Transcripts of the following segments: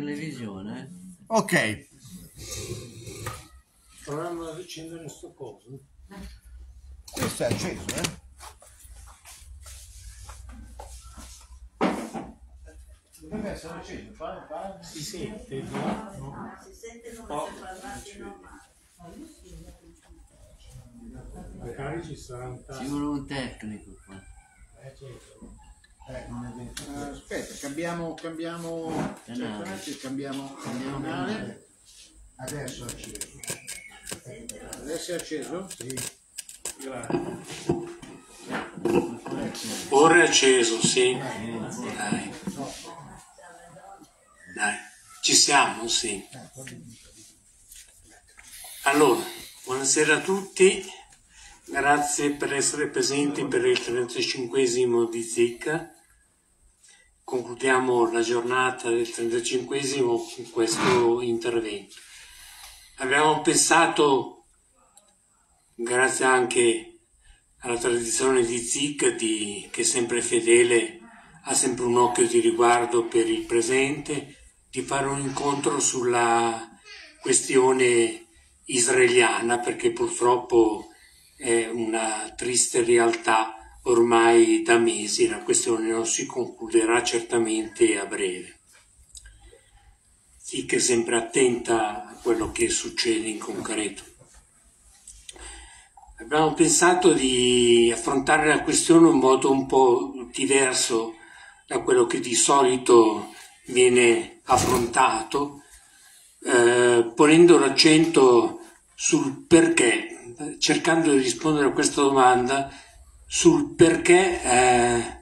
televisione. Ok. Provando ad accendere sto coso. Questo è acceso, eh? Dovrebbe essere acceso, fa, fa. Si sente, no? no? Si sente come se parlassi normale. Magari ci sarà un Ci tasto. vuole un tecnico qua. Eh, certo. Eh, non è vero. Eh, aspetta, cambiamo, cambiamo, Canale. aspetta un attimo, cambiamo Cambiamo canale. Adesso è acceso. Adesso è acceso? Sì. Grazie. Ora è acceso, sì. Dai. Dai. Ci siamo, sì. Allora, buonasera a tutti. Grazie per essere presenti per il 35 di Zicca. Concludiamo la giornata del 35 con questo intervento. Abbiamo pensato, grazie anche alla tradizione di Zicca, di, che è sempre fedele, ha sempre un occhio di riguardo per il presente, di fare un incontro sulla questione israeliana, perché purtroppo è una triste realtà ormai da mesi, la questione non si concluderà certamente a breve. È sempre attenta a quello che succede in concreto. Abbiamo pensato di affrontare la questione in un modo un po' diverso da quello che di solito viene affrontato, eh, ponendo l'accento sul perché, cercando di rispondere a questa domanda sul perché eh,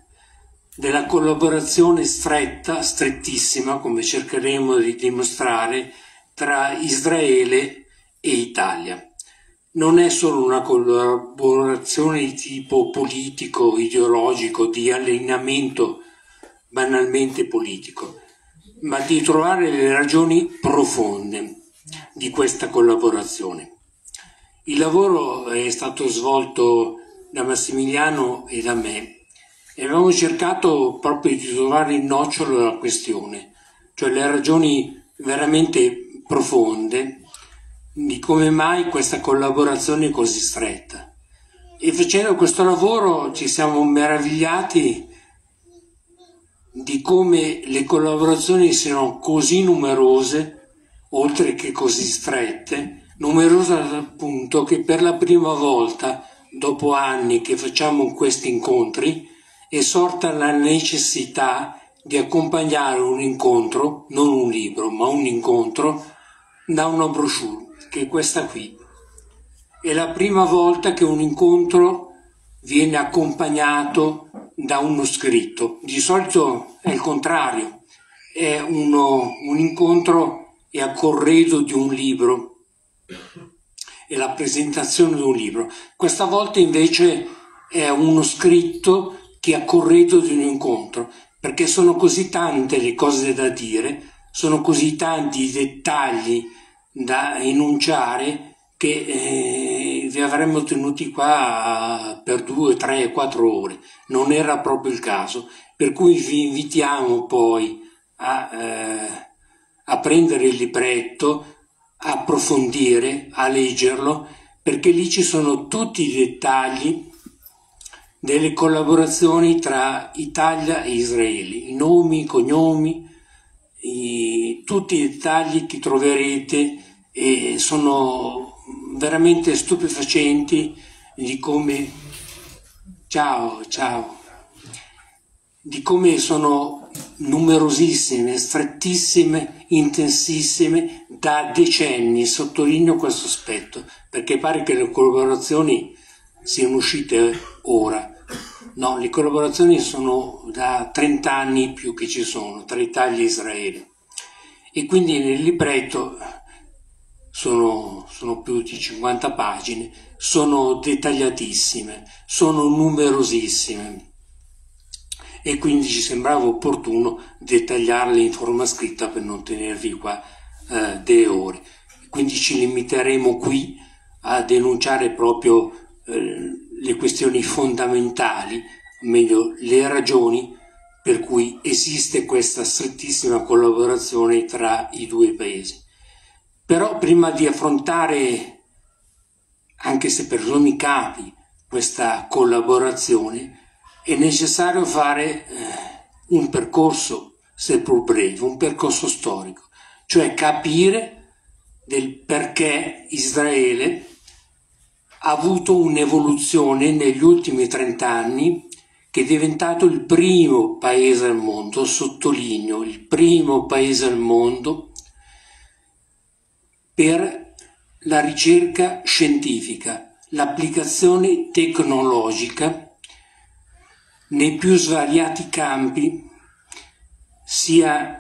della collaborazione stretta, strettissima, come cercheremo di dimostrare, tra Israele e Italia non è solo una collaborazione di tipo politico, ideologico, di allineamento banalmente politico, ma di trovare le ragioni profonde di questa collaborazione. Il lavoro è stato svolto da Massimiliano e da me e abbiamo cercato proprio di trovare il nocciolo della questione, cioè le ragioni veramente profonde di come mai questa collaborazione è così stretta. E facendo questo lavoro ci siamo meravigliati di come le collaborazioni siano così numerose, oltre che così strette, numerose al punto che per la prima volta, dopo anni che facciamo questi incontri, è sorta la necessità di accompagnare un incontro, non un libro, ma un incontro, da una brochure che è questa qui. È la prima volta che un incontro viene accompagnato da uno scritto. Di solito è il contrario, è uno, un incontro è a corredo di un libro, è la presentazione di un libro. Questa volta invece è uno scritto che è a corredo di un incontro, perché sono così tante le cose da dire, sono così tanti i dettagli da enunciare che eh, vi avremmo tenuti qua per due, tre, quattro ore. Non era proprio il caso, per cui vi invitiamo poi a, eh, a prendere il libretto, approfondire, a leggerlo, perché lì ci sono tutti i dettagli delle collaborazioni tra Italia e Israele, i nomi, i cognomi, i, tutti i dettagli che troverete e sono veramente stupefacenti di come ciao ciao di come sono numerosissime, strettissime, intensissime da decenni, sottolineo questo aspetto, perché pare che le collaborazioni siano uscite ora. No, le collaborazioni sono da 30 anni più che ci sono tra Italia e Israele. E quindi nel libretto sono, sono più di 50 pagine, sono dettagliatissime, sono numerosissime e quindi ci sembrava opportuno dettagliarle in forma scritta per non tenervi qua eh, delle ore. Quindi ci limiteremo qui a denunciare proprio eh, le questioni fondamentali, meglio le ragioni per cui esiste questa strettissima collaborazione tra i due paesi. Però prima di affrontare, anche se per sommi capi, questa collaborazione, è necessario fare eh, un percorso, seppur breve, un percorso storico, cioè capire del perché Israele ha avuto un'evoluzione negli ultimi 30 anni che è diventato il primo paese al mondo, sottolineo, il primo paese al mondo per la ricerca scientifica, l'applicazione tecnologica nei più svariati campi, sia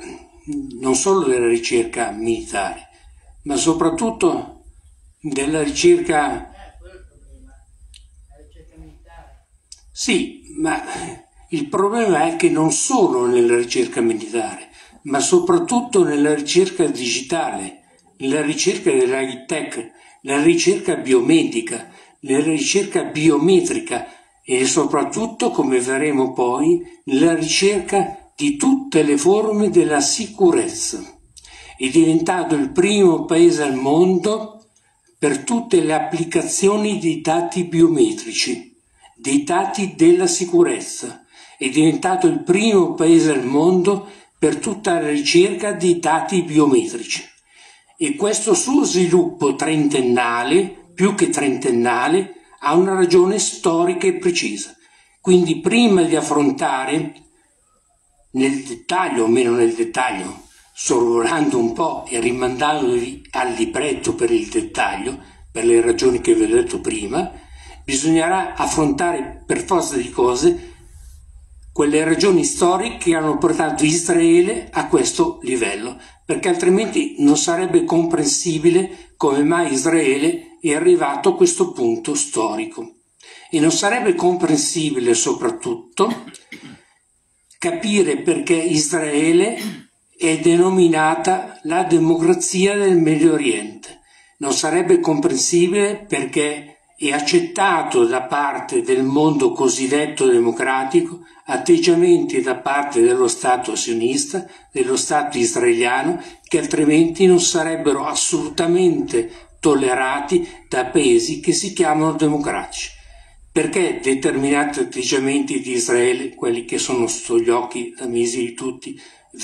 non solo della ricerca militare, ma soprattutto della ricerca Sì, ma il problema è che non solo nella ricerca militare, ma soprattutto nella ricerca digitale, nella ricerca della high tech, nella ricerca biomedica, nella ricerca biometrica e soprattutto, come vedremo poi, nella ricerca di tutte le forme della sicurezza. È diventato il primo paese al mondo per tutte le applicazioni di dati biometrici dei dati della sicurezza. È diventato il primo paese al mondo per tutta la ricerca dei dati biometrici. E questo suo sviluppo trentennale, più che trentennale, ha una ragione storica e precisa. Quindi prima di affrontare nel dettaglio, o meno nel dettaglio, sorvolando un po' e rimandandovi al libretto per il dettaglio, per le ragioni che vi ho detto prima, bisognerà affrontare per forza di cose quelle ragioni storiche che hanno portato Israele a questo livello, perché altrimenti non sarebbe comprensibile come mai Israele è arrivato a questo punto storico. E non sarebbe comprensibile soprattutto capire perché Israele è denominata la democrazia del Medio Oriente. Non sarebbe comprensibile perché e accettato da parte del mondo cosiddetto democratico atteggiamenti da parte dello Stato sionista, dello Stato israeliano, che altrimenti non sarebbero assolutamente tollerati da paesi che si chiamano democratici. Perché determinati atteggiamenti di Israele, quelli che sono sotto gli occhi da mesi di tutti,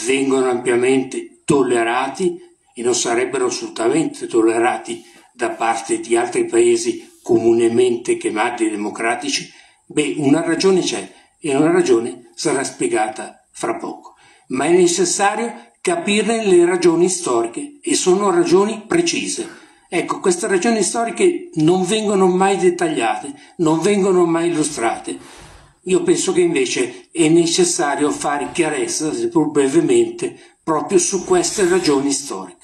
vengono ampiamente tollerati e non sarebbero assolutamente tollerati da parte di altri paesi comunemente chiamati democratici? Beh, una ragione c'è e una ragione sarà spiegata fra poco. Ma è necessario capire le ragioni storiche e sono ragioni precise. Ecco, queste ragioni storiche non vengono mai dettagliate, non vengono mai illustrate. Io penso che invece è necessario fare chiarezza, seppur brevemente, proprio su queste ragioni storiche.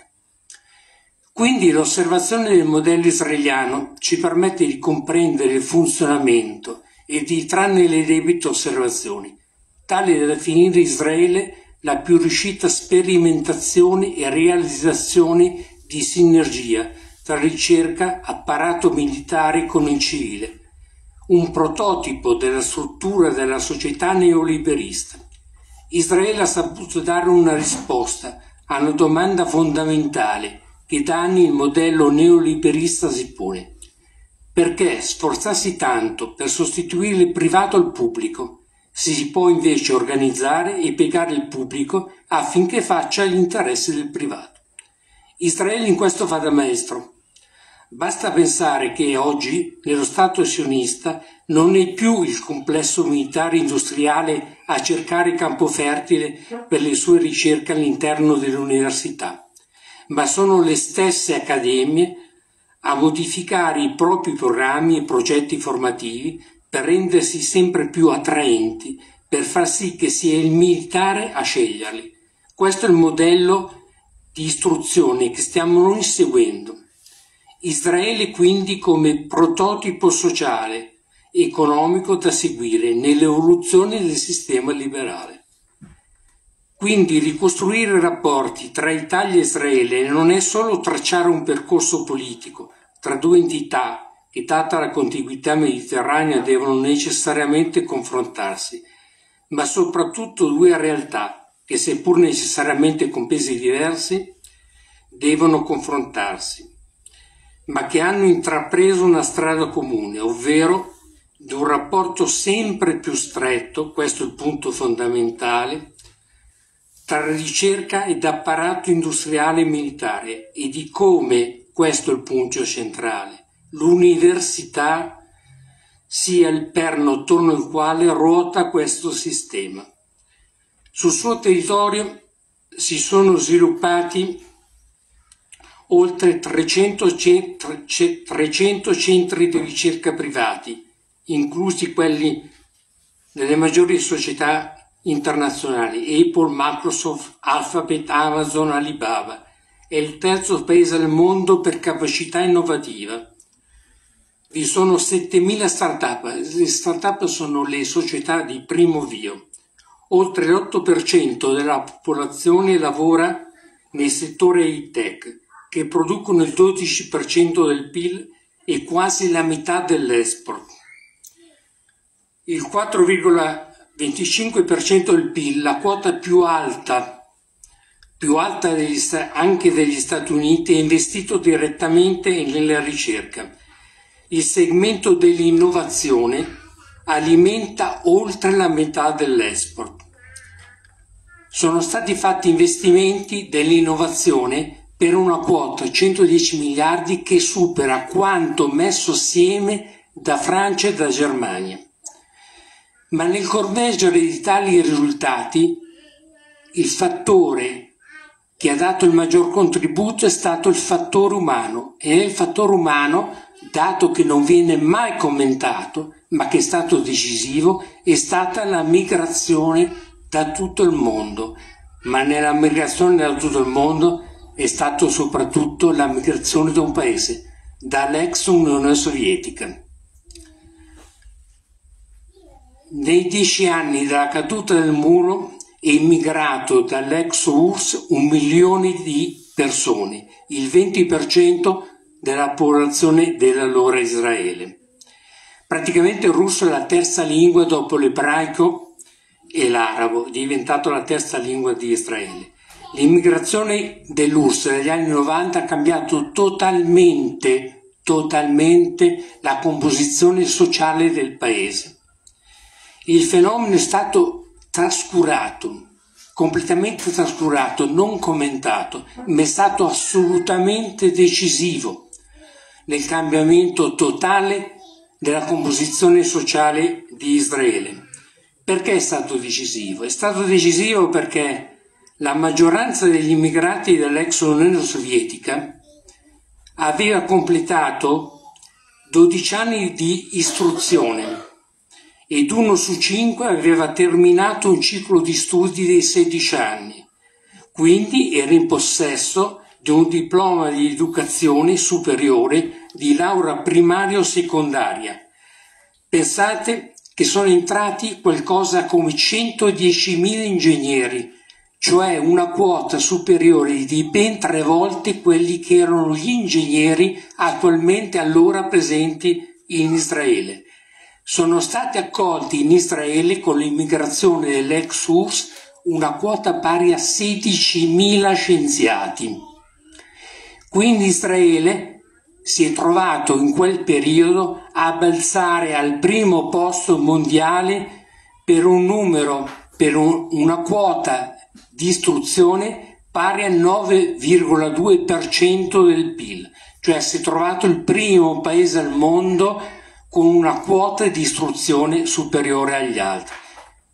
Quindi l'osservazione del modello israeliano ci permette di comprendere il funzionamento e di trarne le debite osservazioni, tale da definire Israele la più riuscita sperimentazione e realizzazione di sinergia tra ricerca, apparato militare con il civile, un prototipo della struttura della società neoliberista. Israele ha saputo dare una risposta a una domanda fondamentale che da anni il modello neoliberista si pone. Perché sforzarsi tanto per sostituire il privato al pubblico? Si può invece organizzare e piegare il pubblico affinché faccia gli interessi del privato. Israele in questo fa da maestro. Basta pensare che oggi nello Stato sionista non è più il complesso militare industriale a cercare campo fertile per le sue ricerche all'interno dell'università ma sono le stesse accademie a modificare i propri programmi e progetti formativi per rendersi sempre più attraenti, per far sì che sia il militare a sceglierli. Questo è il modello di istruzione che stiamo noi seguendo. Israele quindi come prototipo sociale, economico da seguire nell'evoluzione del sistema liberale. Quindi ricostruire rapporti tra Italia e Israele non è solo tracciare un percorso politico tra due entità che, data la contiguità mediterranea, devono necessariamente confrontarsi, ma soprattutto due realtà che, seppur necessariamente con pesi diversi, devono confrontarsi, ma che hanno intrapreso una strada comune, ovvero di un rapporto sempre più stretto, questo è il punto fondamentale, tra ricerca ed apparato industriale e militare e di come, questo è il punto centrale, l'università sia il perno attorno al quale ruota questo sistema. Sul suo territorio si sono sviluppati oltre 300, 300 centri di ricerca privati, inclusi quelli delle maggiori società internazionali, Apple, Microsoft, Alphabet, Amazon, Alibaba. È il terzo paese al mondo per capacità innovativa. Vi sono 7.000 start-up. Le start-up sono le società di primo vio. Oltre l'8% della popolazione lavora nel settore high-tech, che producono il 12% del PIL e quasi la metà dell'export. Il 4,25% del PIL, la quota più alta, più alta degli, anche degli Stati Uniti, è investito direttamente nella ricerca. Il segmento dell'innovazione alimenta oltre la metà dell'export. Sono stati fatti investimenti dell'innovazione per una quota 110 miliardi che supera quanto messo assieme da Francia e da Germania. Ma nel correggere di tali risultati, il fattore che ha dato il maggior contributo è stato il fattore umano e nel fattore umano, dato che non viene mai commentato, ma che è stato decisivo, è stata la migrazione da tutto il mondo. Ma nella migrazione da tutto il mondo è stato soprattutto la migrazione da un paese, dall'ex Unione Sovietica. Nei dieci anni dalla caduta del muro è immigrato dall'ex URSS un milione di persone, il 20% della popolazione dell'allora Israele. Praticamente il russo è la terza lingua dopo l'ebraico e l'arabo, diventato la terza lingua di Israele. L'immigrazione dell'URSS negli anni 90 ha cambiato totalmente, totalmente la composizione sociale del paese il fenomeno è stato trascurato, completamente trascurato, non commentato, ma è stato assolutamente decisivo nel cambiamento totale della composizione sociale di Israele. Perché è stato decisivo? È stato decisivo perché la maggioranza degli immigrati dell'ex Unione Sovietica aveva completato 12 anni di istruzione ed uno su cinque aveva terminato un ciclo di studi dei 16 anni, quindi era in possesso di un diploma di educazione superiore di laurea primaria o secondaria. Pensate che sono entrati qualcosa come 110.000 ingegneri, cioè una quota superiore di ben tre volte quelli che erano gli ingegneri attualmente allora presenti in Israele sono stati accolti in Israele con l'immigrazione dell'ex URSS una quota pari a 16.000 scienziati. Quindi Israele si è trovato in quel periodo a balzare al primo posto mondiale per un numero, per un, una quota di istruzione pari al 9,2% del PIL, cioè si è trovato il primo paese al mondo con una quota di istruzione superiore agli altri,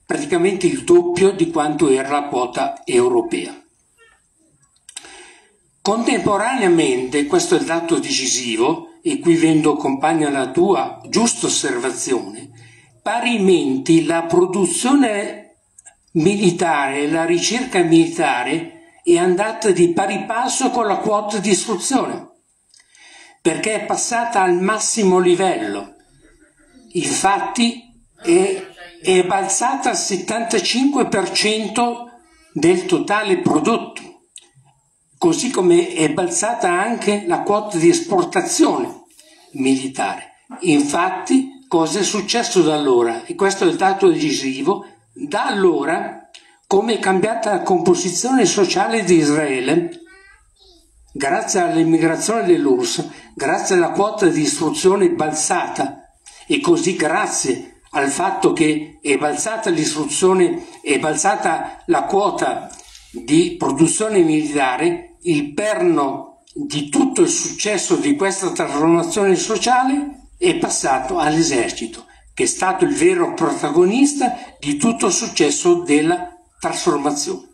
praticamente il doppio di quanto era la quota europea. Contemporaneamente, questo è il dato decisivo, e qui vendo compagno alla tua giusta osservazione, parimenti la produzione militare la ricerca militare è andata di pari passo con la quota di istruzione, perché è passata al massimo livello infatti è, è balzata al 75% del totale prodotto, così come è balzata anche la quota di esportazione militare. Infatti, cosa è successo da allora? E questo è il dato decisivo, Da allora, come è cambiata la composizione sociale di Israele, grazie all'immigrazione dell'URSS, grazie alla quota di istruzione balzata e così grazie al fatto che è balzata l'istruzione, è balzata la quota di produzione militare, il perno di tutto il successo di questa trasformazione sociale è passato all'esercito, che è stato il vero protagonista di tutto il successo della trasformazione.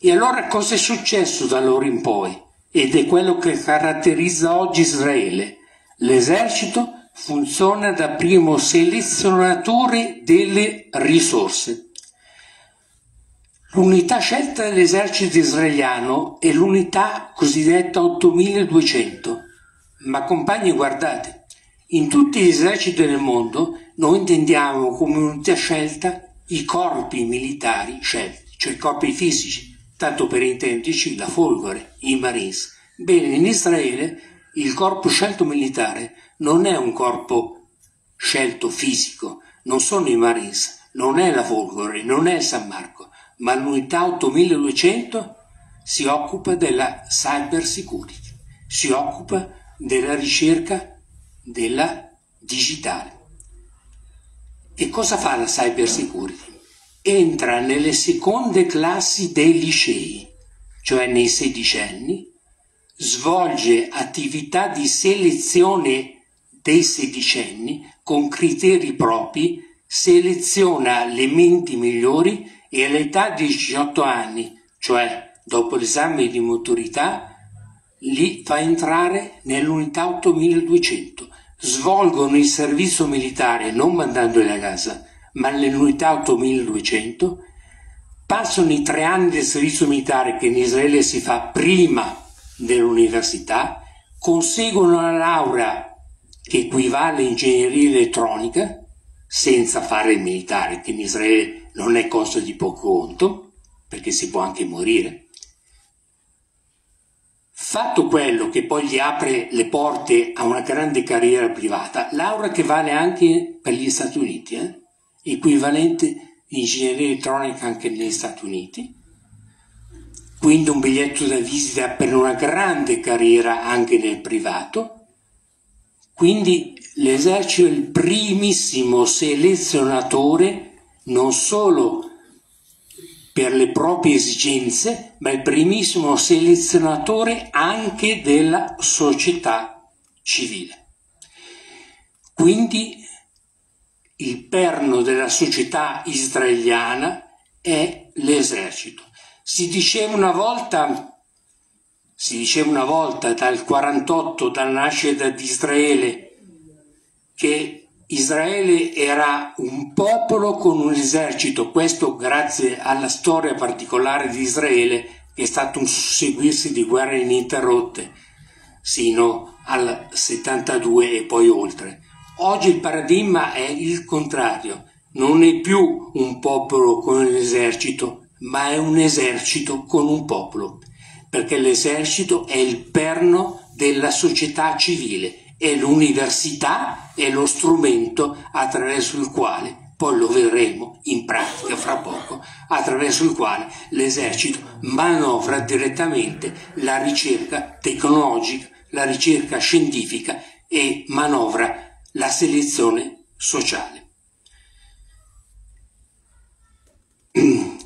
E allora cosa è successo da allora in poi? Ed è quello che caratterizza oggi Israele. L'esercito funziona da primo selezionatore delle risorse. L'unità scelta dall'esercito israeliano è l'unità cosiddetta 8200. Ma compagni guardate, in tutti gli eserciti del mondo noi intendiamo come unità scelta i corpi militari scelti, cioè i corpi fisici, tanto per intenderci la Folgore, i Marines. Bene, in Israele il corpo scelto militare non è un corpo scelto fisico, non sono i Marines, non è la Folgore, non è San Marco, ma l'unità 8200 si occupa della cyber security, si occupa della ricerca della digitale. E cosa fa la cyber security? Entra nelle seconde classi dei licei, cioè nei sedicenni, svolge attività di selezione dei sedicenni con criteri propri, seleziona le menti migliori e all'età di 18 anni, cioè dopo l'esame di maturità, li fa entrare nell'unità 8200. Svolgono il servizio militare non mandandoli a casa, ma nell'unità 8200. Passano i tre anni del servizio militare che in Israele si fa prima dell'università, conseguono la laurea equivale a ingegneria elettronica, senza fare il militare, che in Israele non è cosa di poco conto, perché si può anche morire. Fatto quello che poi gli apre le porte a una grande carriera privata, laurea che vale anche per gli Stati Uniti, eh? equivalente ingegneria elettronica anche negli Stati Uniti, quindi un biglietto da visita per una grande carriera anche nel privato. Quindi l'esercito è il primissimo selezionatore non solo per le proprie esigenze, ma il primissimo selezionatore anche della società civile. Quindi il perno della società israeliana è l'esercito. Si diceva una volta, si diceva una volta dal 48, dalla nascita di Israele, che Israele era un popolo con un esercito, questo grazie alla storia particolare di Israele, che è stato un susseguirsi di guerre ininterrotte, sino al 72 e poi oltre. Oggi il paradigma è il contrario, non è più un popolo con un esercito, ma è un esercito con un popolo, perché l'esercito è il perno della società civile, è l'università, è lo strumento attraverso il quale, poi lo vedremo in pratica fra poco, attraverso il quale l'esercito manovra direttamente la ricerca tecnologica, la ricerca scientifica e manovra la selezione sociale.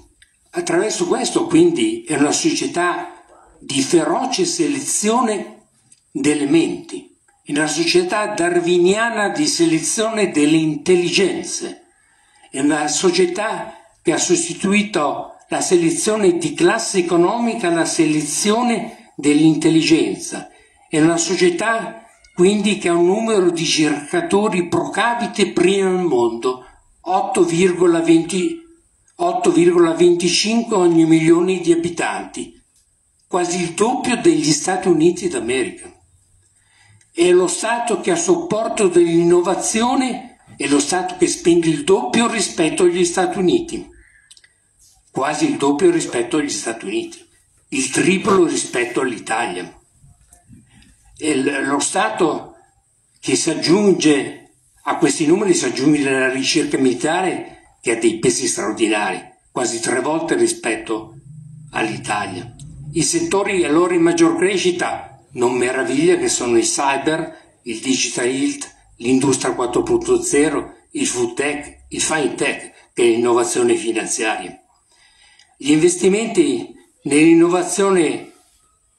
Attraverso questo quindi è una società di feroce selezione delle menti, è una società darwiniana di selezione delle intelligenze, è una società che ha sostituito la selezione di classe economica alla selezione dell'intelligenza, è una società quindi che ha un numero di cercatori pro capite primo al mondo, 8,20 8,25 ogni milione di abitanti, quasi il doppio degli Stati Uniti d'America. È lo Stato che a supporto dell'innovazione è lo Stato che spende il doppio rispetto agli Stati Uniti, quasi il doppio rispetto agli Stati Uniti, il triplo rispetto all'Italia. È lo Stato che si aggiunge a questi numeri, si aggiunge la ricerca militare che ha dei pesi straordinari, quasi tre volte rispetto all'Italia. I settori a loro in maggior crescita non meraviglia che sono il cyber, il digital health, l'industria 4.0, il food tech, il fine tech, che è l'innovazione finanziaria. Gli investimenti nell'innovazione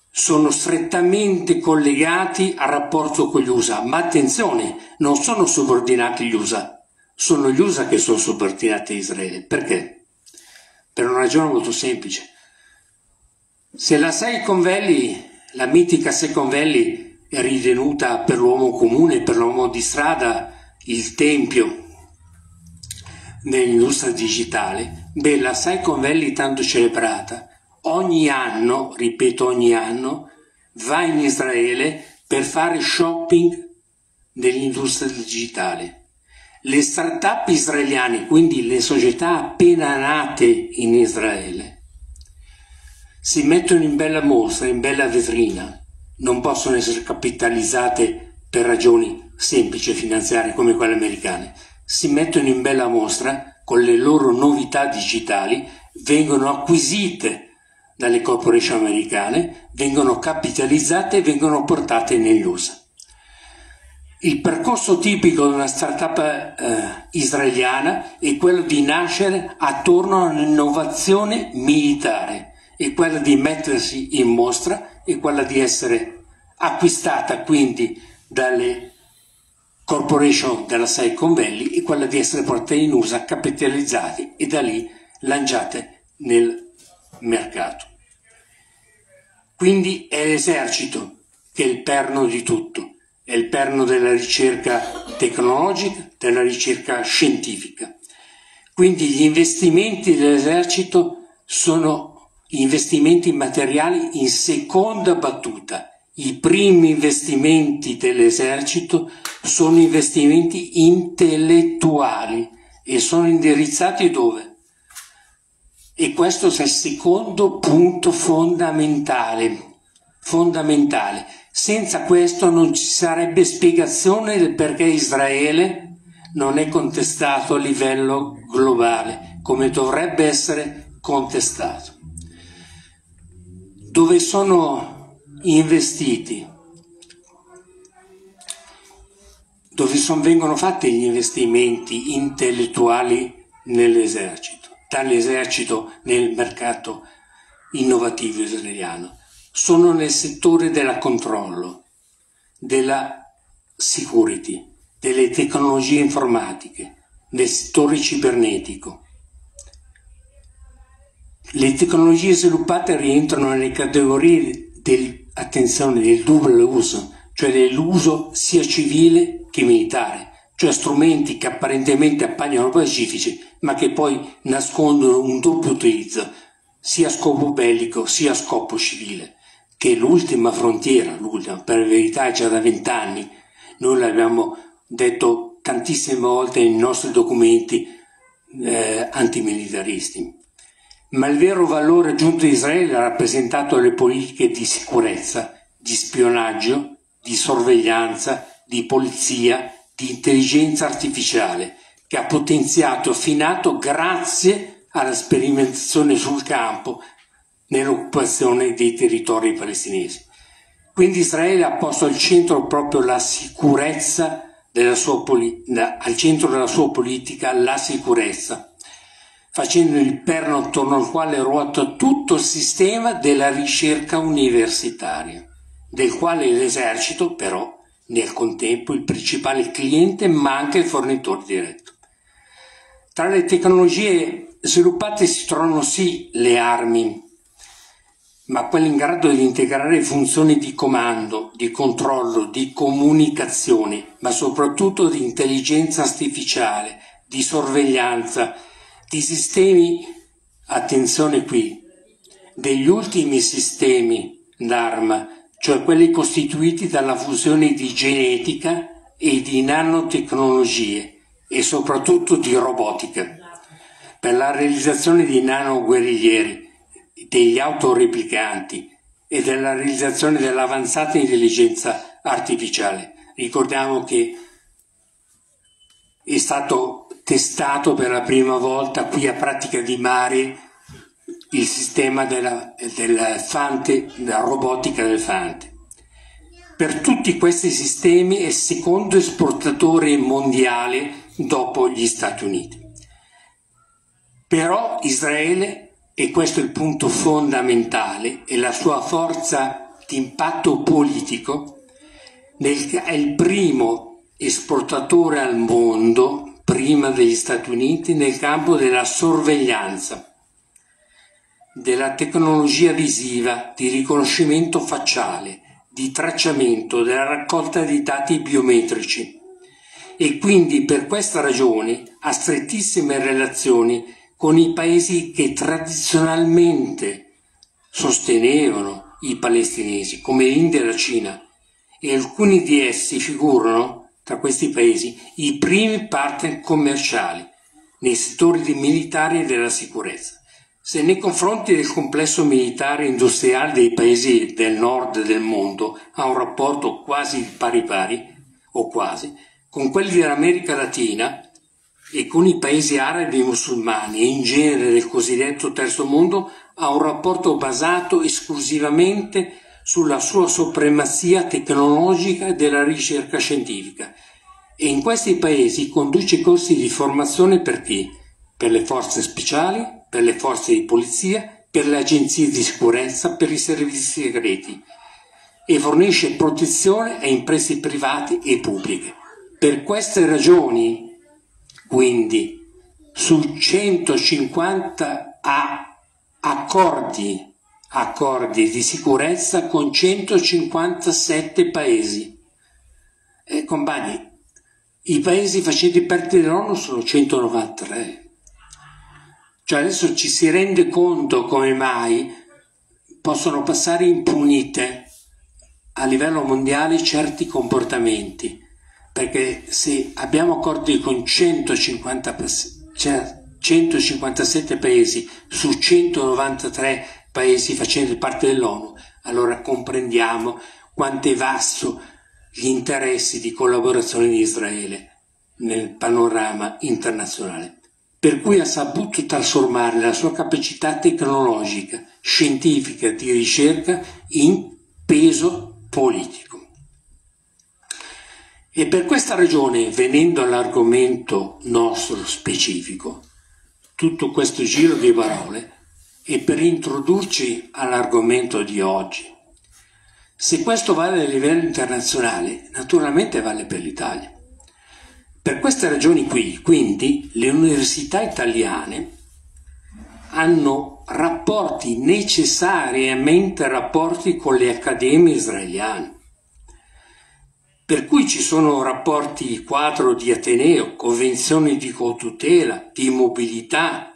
sono strettamente collegati al rapporto con gli USA, ma attenzione, non sono subordinati gli USA, sono gli USA che sono subordinati a Israele. Perché? Per una ragione molto semplice. Se la Silicon Valley, la mitica Silicon Valley, è ritenuta per l'uomo comune, per l'uomo di strada, il tempio nell'industria digitale, beh, la Silicon Valley tanto celebrata ogni anno, ripeto ogni anno, va in Israele per fare shopping dell'industria digitale. Le start-up israeliane, quindi le società appena nate in Israele, si mettono in bella mostra, in bella vetrina, non possono essere capitalizzate per ragioni semplici finanziarie come quelle americane, si mettono in bella mostra con le loro novità digitali, vengono acquisite dalle corporation americane, vengono capitalizzate e vengono portate negli USA. Il percorso tipico di una startup eh, israeliana è quello di nascere attorno all'innovazione militare, è quella di mettersi in mostra, è quella di essere acquistata quindi dalle corporation della Silicon Valley, è quella di essere portate in USA, capitalizzate e da lì lanciate nel mercato. Quindi è l'esercito che è il perno di tutto, è il perno della ricerca tecnologica, della ricerca scientifica. Quindi gli investimenti dell'esercito sono investimenti materiali in seconda battuta. I primi investimenti dell'esercito sono investimenti intellettuali e sono indirizzati dove? E questo è il secondo punto fondamentale, fondamentale. Senza questo non ci sarebbe spiegazione del perché Israele non è contestato a livello globale, come dovrebbe essere contestato. Dove sono investiti? Dove son, vengono fatti gli investimenti intellettuali nell'esercito? dall'esercito nel mercato innovativo israeliano. Sono nel settore del controllo, della security, delle tecnologie informatiche, nel settore cibernetico. Le tecnologie sviluppate rientrano nelle categorie del, attenzione, del dubbio uso, cioè dell'uso sia civile che militare cioè strumenti che apparentemente appaiono pacifici, ma che poi nascondono un doppio utilizzo, sia a scopo bellico sia a scopo civile, che è l'ultima frontiera, l'ultima, per verità è già da vent'anni, noi l'abbiamo detto tantissime volte nei nostri documenti eh, antimilitaristi. Ma il vero valore aggiunto di Israele è rappresentato dalle politiche di sicurezza, di spionaggio, di sorveglianza, di polizia, di intelligenza artificiale che ha potenziato e affinato grazie alla sperimentazione sul campo nell'occupazione dei territori palestinesi. Quindi Israele ha posto al centro proprio la sicurezza della sua, al centro della sua politica la sicurezza, facendo il perno attorno al quale ruota tutto il sistema della ricerca universitaria, del quale l'esercito però nel contempo il principale cliente ma anche il fornitore diretto. Tra le tecnologie sviluppate si trovano sì le armi, ma quelle in grado di integrare funzioni di comando, di controllo, di comunicazione, ma soprattutto di intelligenza artificiale, di sorveglianza, di sistemi, attenzione qui, degli ultimi sistemi d'arma cioè quelli costituiti dalla fusione di genetica e di nanotecnologie e soprattutto di robotica, per la realizzazione di nanoguerriglieri, degli autoreplicanti e della realizzazione dell'avanzata intelligenza artificiale. Ricordiamo che è stato testato per la prima volta qui a Pratica di Mare il sistema della, del Fante, della robotica del Fante. Per tutti questi sistemi è il secondo esportatore mondiale dopo gli Stati Uniti. Però Israele, e questo è il punto fondamentale, e la sua forza di impatto politico, è il primo esportatore al mondo, prima degli Stati Uniti, nel campo della sorveglianza della tecnologia visiva di riconoscimento facciale, di tracciamento, della raccolta di dati biometrici. E quindi per questa ragione ha strettissime relazioni con i paesi che tradizionalmente sostenevano i palestinesi, come l'India e la Cina, e alcuni di essi figurano, tra questi paesi, i primi partner commerciali nei settori militari e della sicurezza. Se nei confronti del complesso militare e industriale dei paesi del nord del mondo ha un rapporto quasi pari pari, o quasi, con quelli dell'America Latina e con i paesi arabi e musulmani e in genere del cosiddetto terzo mondo ha un rapporto basato esclusivamente sulla sua supremazia tecnologica della ricerca scientifica. E in questi paesi conduce corsi di formazione per chi? Per le forze speciali, per le forze di polizia, per le agenzie di sicurezza, per i servizi segreti e fornisce protezione a imprese private e pubbliche. Per queste ragioni, quindi, su 150 accordi, accordi di sicurezza con 157 paesi. E compagni, i paesi facenti parte dell'ONU sono 193. Cioè adesso ci si rende conto come mai possono passare impunite a livello mondiale certi comportamenti, perché se abbiamo accordi con 150, cioè 157 paesi su 193 paesi facenti parte dell'ONU, allora comprendiamo quanto è vasto gli interessi di collaborazione di Israele nel panorama internazionale per cui ha saputo trasformare la sua capacità tecnologica, scientifica, di ricerca in peso politico. E per questa ragione, venendo all'argomento nostro specifico, tutto questo giro di parole è per introdurci all'argomento di oggi. Se questo vale a livello internazionale, naturalmente vale per l'Italia. Per queste ragioni qui, quindi, le università italiane hanno rapporti, necessariamente rapporti con le accademie israeliane. Per cui ci sono rapporti quadro di Ateneo, convenzioni di cotutela, di mobilità,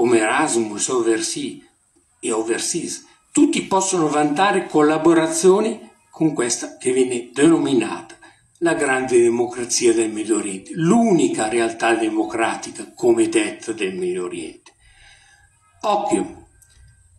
come Erasmus Overseas e Overseas. Tutti possono vantare collaborazioni con questa che viene denominata la grande democrazia del Medio Oriente, l'unica realtà democratica, come detto, del Medio Oriente. Occhio,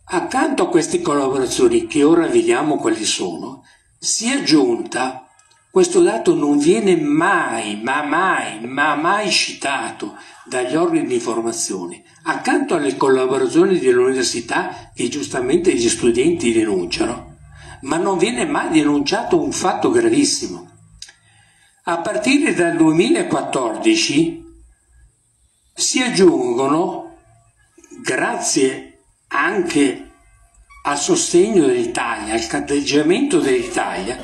accanto a queste collaborazioni che ora vediamo quali sono, si è aggiunta, questo dato non viene mai, ma mai, ma mai citato dagli organi di informazione, accanto alle collaborazioni dell'università che giustamente gli studenti denunciano, ma non viene mai denunciato un fatto gravissimo. A partire dal 2014 si aggiungono, grazie anche al sostegno dell'Italia, al caldeggiamento dell'Italia,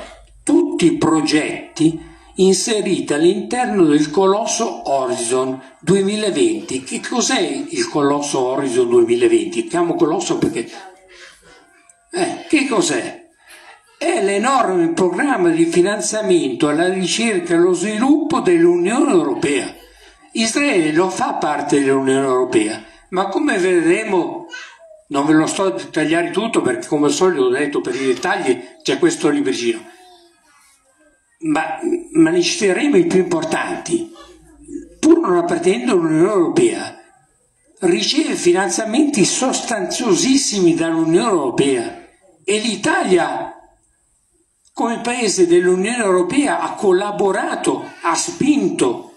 tutti i progetti inseriti all'interno del colosso Horizon 2020. Che cos'è il colosso Horizon 2020? Chiamo colosso perché... Eh, che cos'è? è l'enorme programma di finanziamento alla ricerca e allo sviluppo dell'Unione Europea. Israele non fa parte dell'Unione Europea, ma come vedremo, non ve lo sto a dettagliare tutto perché come al solito ho detto per i dettagli c'è questo libricino, ma, ma ne citeremo i più importanti. Pur non appartenendo all'Unione Europea, riceve finanziamenti sostanziosissimi dall'Unione Europea e l'Italia come paese dell'Unione Europea ha collaborato, ha spinto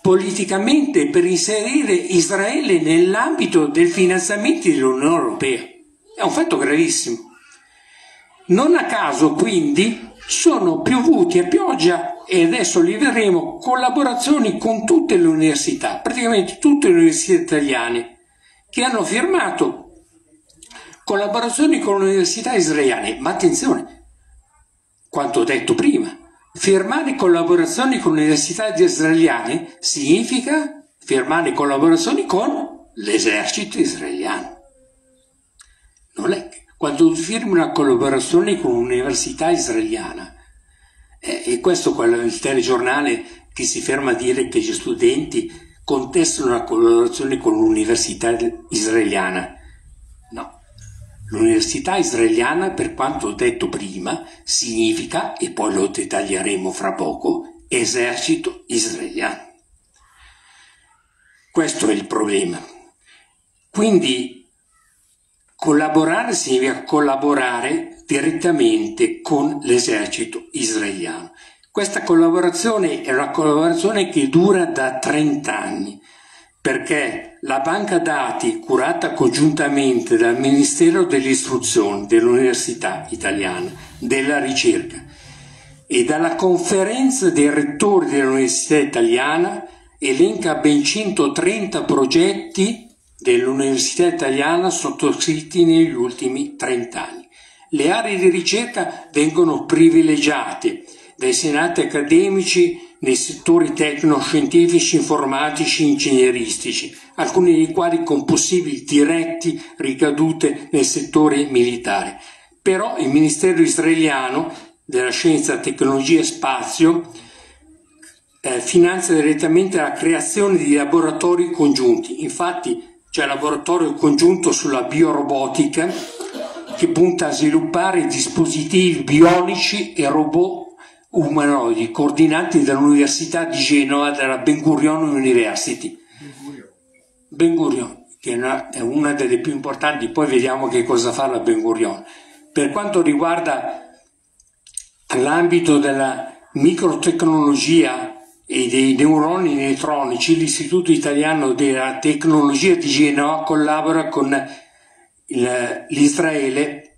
politicamente per inserire Israele nell'ambito dei finanziamenti dell'Unione Europea. È un fatto gravissimo. Non a caso, quindi, sono piovuti a pioggia e adesso li vedremo collaborazioni con tutte le università, praticamente tutte le università italiane, che hanno firmato collaborazioni con le università israeliane. Ma attenzione, quanto ho detto prima, firmare collaborazioni con le università israeliane significa firmare collaborazioni con l'esercito israeliano. Non è quando tu firmi una collaborazione con un'università israeliana, eh, e questo è il telegiornale che si ferma a dire che gli studenti contestano la collaborazione con l'università israeliana. No, L'università israeliana, per quanto ho detto prima, significa, e poi lo dettaglieremo fra poco, esercito israeliano. Questo è il problema. Quindi collaborare significa collaborare direttamente con l'esercito israeliano. Questa collaborazione è una collaborazione che dura da 30 anni perché la banca dati curata congiuntamente dal Ministero dell'Istruzione, dell'Università Italiana, della Ricerca e dalla conferenza dei rettori dell'Università Italiana elenca ben 130 progetti dell'Università Italiana sottoscritti negli ultimi 30 anni. Le aree di ricerca vengono privilegiate dai senati accademici nei settori tecnoscientifici, informatici, ingegneristici, alcuni dei quali con possibili diretti ricadute nel settore militare. Però il Ministero israeliano della Scienza, Tecnologia e Spazio eh, finanzia direttamente la creazione di laboratori congiunti. Infatti c'è il laboratorio congiunto sulla biorobotica che punta a sviluppare dispositivi bionici e robot umanoidi coordinati dall'Università di Genova della Ben Gurion University. Ben Gurion, che è una delle più importanti, poi vediamo che cosa fa la Ben Gurion. Per quanto riguarda l'ambito della microtecnologia e dei neuroni elettronici, l'Istituto Italiano della Tecnologia di Genova collabora con l'Israele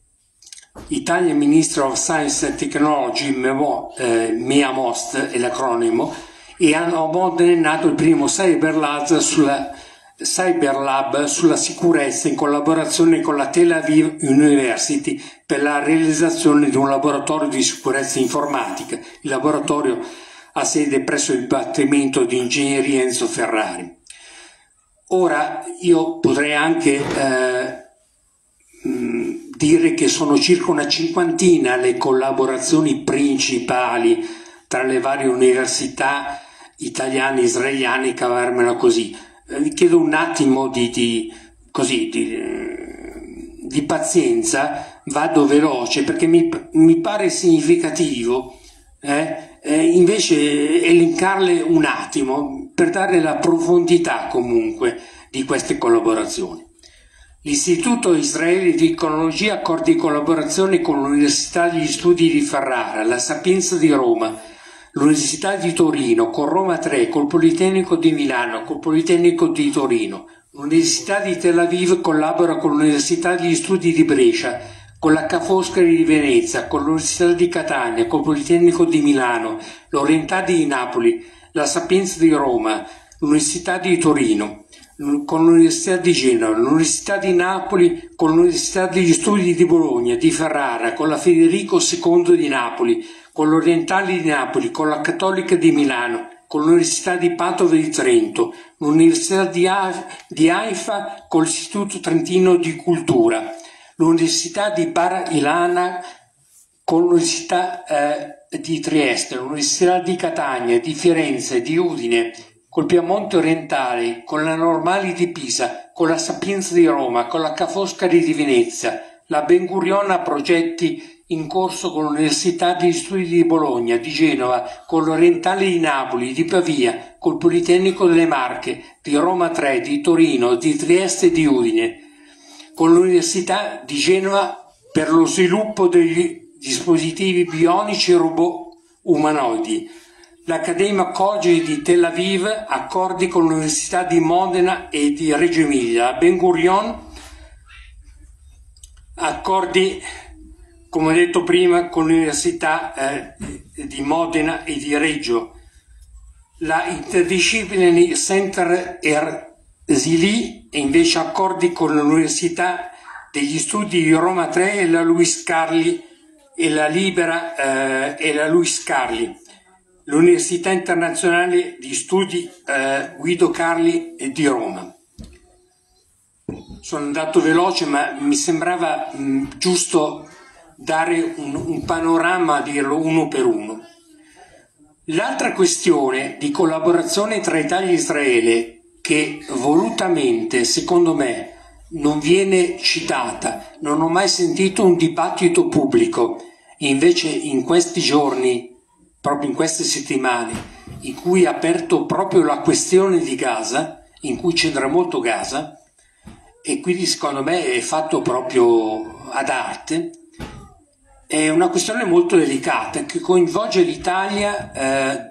Italian Ministry of Science and Technology, MIAMOST eh, è l'acronimo, e hanno modernato il primo Cyberlab sulla, Cyberlab sulla sicurezza in collaborazione con la Tel Aviv University per la realizzazione di un laboratorio di sicurezza informatica. Il laboratorio ha sede presso il Dipartimento di Ingegneria Enzo Ferrari. Ora io potrei anche eh, dire che sono circa una cinquantina le collaborazioni principali tra le varie università italiane e israeliane, cavarmela così. Eh, vi chiedo un attimo di, di, così, di, di, pazienza, vado veloce perché mi, mi pare significativo eh, eh, invece elencarle un attimo per dare la profondità comunque di queste collaborazioni. L'Istituto Israele di Tecnologia accorda di collaborazione con l'Università degli Studi di Ferrara, la Sapienza di Roma, l'Università di Torino, con Roma 3, col Politecnico di Milano, col Politecnico di Torino. L'Università di Tel Aviv collabora con l'Università degli Studi di Brescia, con Ca' Foscari di Venezia, con l'Università di Catania, col Politecnico di Milano, l'Orientale di Napoli, la Sapienza di Roma, l'Università di Torino con l'Università di Genova, l'Università di Napoli, con l'Università degli Studi di Bologna, di Ferrara, con la Federico II di Napoli, con l'Orientale di Napoli, con la Cattolica di Milano, con l'Università di Padova di Trento, l'Università di Haifa con l'Istituto Trentino di Cultura, l'Università di Bar Ilana con l'Università eh, di Trieste, l'Università di Catania, di Firenze, di Udine, col Piemonte orientale, con la Normali di Pisa, con la Sapienza di Roma, con la Ca' Foscari di Venezia, la Ben Gurion ha progetti in corso con l'Università di Studi di Bologna, di Genova, con l'Orientale di Napoli, di Pavia, col Politecnico delle Marche, di Roma 3, di Torino, di Trieste e di Udine, con l'Università di Genova per lo sviluppo degli dispositivi bionici e robot umanoidi, l'Accademia Koggi di Tel Aviv, accordi con l'Università di Modena e di Reggio Emilia, Ben Gurion, accordi, come detto prima, con l'Università eh, di Modena e di Reggio, la Interdisciplinary Center Erzili e invece accordi con l'Università degli Studi di Roma 3 e la Luis Carli e la Libera eh, e la Luis Carli, l'Università Internazionale di Studi eh, Guido Carli di Roma. Sono andato veloce, ma mi sembrava mh, giusto dare un, un panorama, dirlo uno per uno. L'altra questione di collaborazione tra Italia e Israele, che volutamente, secondo me, non viene citata, non ho mai sentito un dibattito pubblico, invece in questi giorni, proprio in queste settimane, in cui è aperto proprio la questione di Gaza, in cui c'entra molto Gaza, e quindi secondo me è fatto proprio ad arte, è una questione molto delicata che coinvolge l'Italia eh,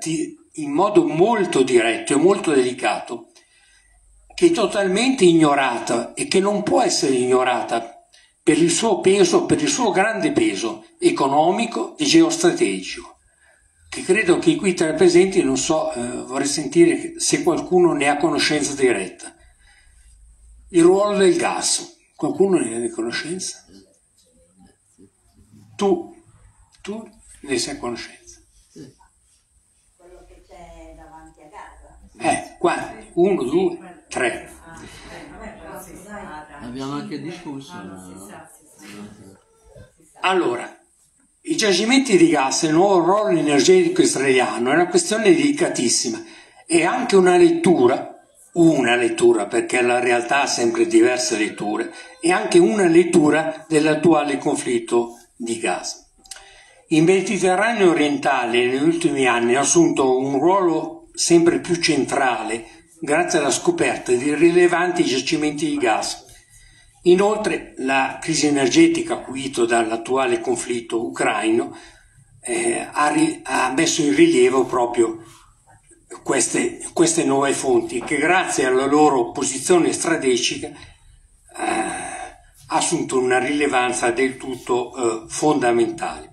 in modo molto diretto e molto delicato, che è totalmente ignorata e che non può essere ignorata per il suo peso, per il suo grande peso economico e geostrategico, che credo che qui tra i presenti, non so, eh, vorrei sentire se qualcuno ne ha conoscenza diretta. Il ruolo del gas, qualcuno ne ha di conoscenza? Tu, tu ne sei a conoscenza. Quello che c'è davanti a casa. Eh, quanti? Uno, due, tre. Abbiamo anche discusso. Allora, i giacimenti di gas e il nuovo ruolo energetico israeliano è una questione delicatissima e anche una lettura, una lettura perché la realtà ha sempre diverse letture, e anche una lettura dell'attuale conflitto di Gaza. Il Mediterraneo orientale negli ultimi anni ha assunto un ruolo sempre più centrale grazie alla scoperta di rilevanti giacimenti di gas. Inoltre la crisi energetica acuita dall'attuale conflitto ucraino eh, ha, ha messo in rilievo proprio queste, queste nuove fonti che grazie alla loro posizione strategica eh, assunto una rilevanza del tutto eh, fondamentale.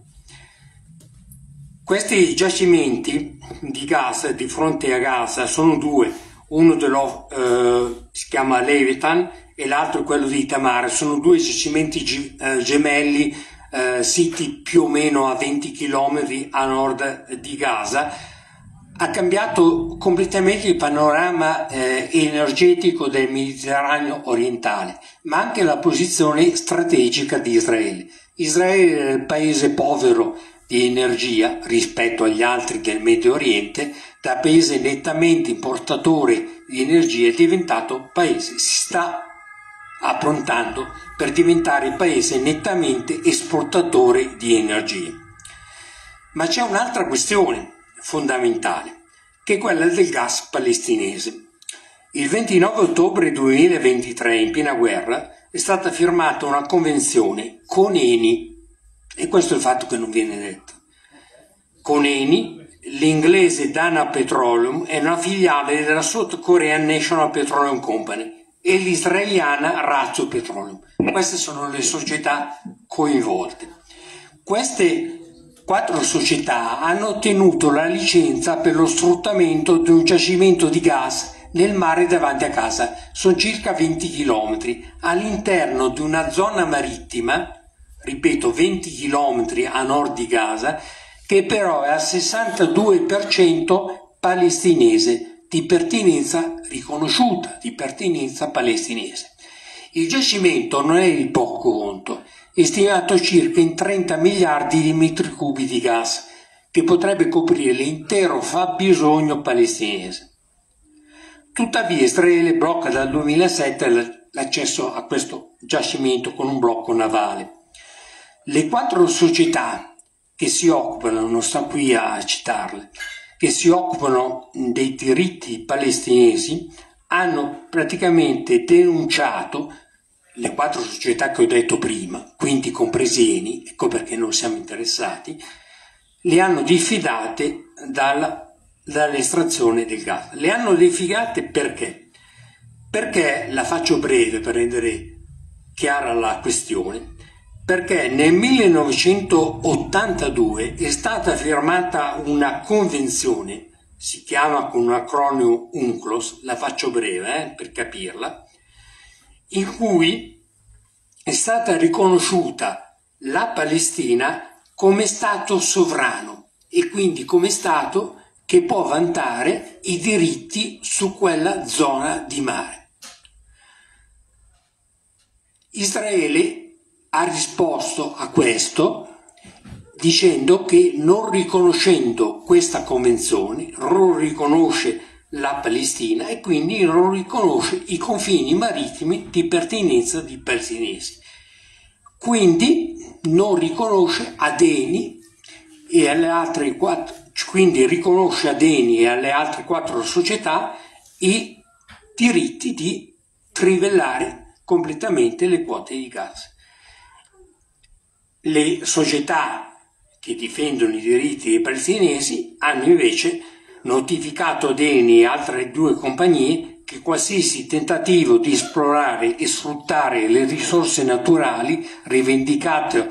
Questi giacimenti di gas di fronte a Gaza sono due, uno dello, eh, si chiama Levitan e l'altro è quello di Itamar, sono due giacimenti gi- eh, gemelli eh, siti più o meno a 20 km a nord di Gaza. Ha cambiato completamente il panorama eh, energetico del Mediterraneo orientale, ma anche la posizione strategica di Israele. Israele è il paese povero di energia rispetto agli altri del Medio Oriente, da paese nettamente importatore di energia è diventato paese, si sta approntando per diventare paese nettamente esportatore di energia. Ma c'è un'altra questione fondamentale, che è quella del gas palestinese. Il 29 ottobre 2023, in piena guerra, è stata firmata una convenzione con Eni e questo è il fatto che non viene detto. Con Eni, l'inglese Dana Petroleum è una filiale della South Korean National Petroleum Company e l'israeliana Razzo Petroleum. Queste sono le società coinvolte. Queste quattro società hanno ottenuto la licenza per lo sfruttamento di un giacimento di gas nel mare davanti a casa. Sono circa 20 km all'interno di una zona marittima ripeto 20 km a nord di Gaza, che però è al 62% palestinese, di pertinenza riconosciuta, di pertinenza palestinese. Il giacimento non è di poco conto, è stimato circa in 30 miliardi di metri cubi di gas, che potrebbe coprire l'intero fabbisogno palestinese. Tuttavia Israele blocca dal 2007 l'accesso a questo giacimento con un blocco navale. Le quattro società che si occupano, non sto qui a citarle, che si occupano dei diritti palestinesi hanno praticamente denunciato le quattro società che ho detto prima, quindi compresi Eni, ecco perché non siamo interessati, le hanno diffidate dalla dall'estrazione del gas. Le hanno deficate perché? Perché, la faccio breve per rendere chiara la questione, perché nel 1982 è stata firmata una convenzione, si chiama con un acronimo UNCLOS, la faccio breve eh, per capirla, in cui è stata riconosciuta la Palestina come Stato sovrano e quindi come Stato che può vantare i diritti su quella zona di mare. Israele ha risposto a questo dicendo che non riconoscendo questa convenzione non riconosce la Palestina e quindi non riconosce i confini marittimi di pertinenza di palestinesi. Quindi non riconosce ad Eni e alle altre quattro, quindi riconosce ad Eni e alle altre quattro società i diritti di trivellare completamente le quote di gas. Le società che difendono i diritti dei palestinesi hanno invece notificato ad Eni e altre due compagnie che qualsiasi tentativo di esplorare e sfruttare le risorse naturali rivendicate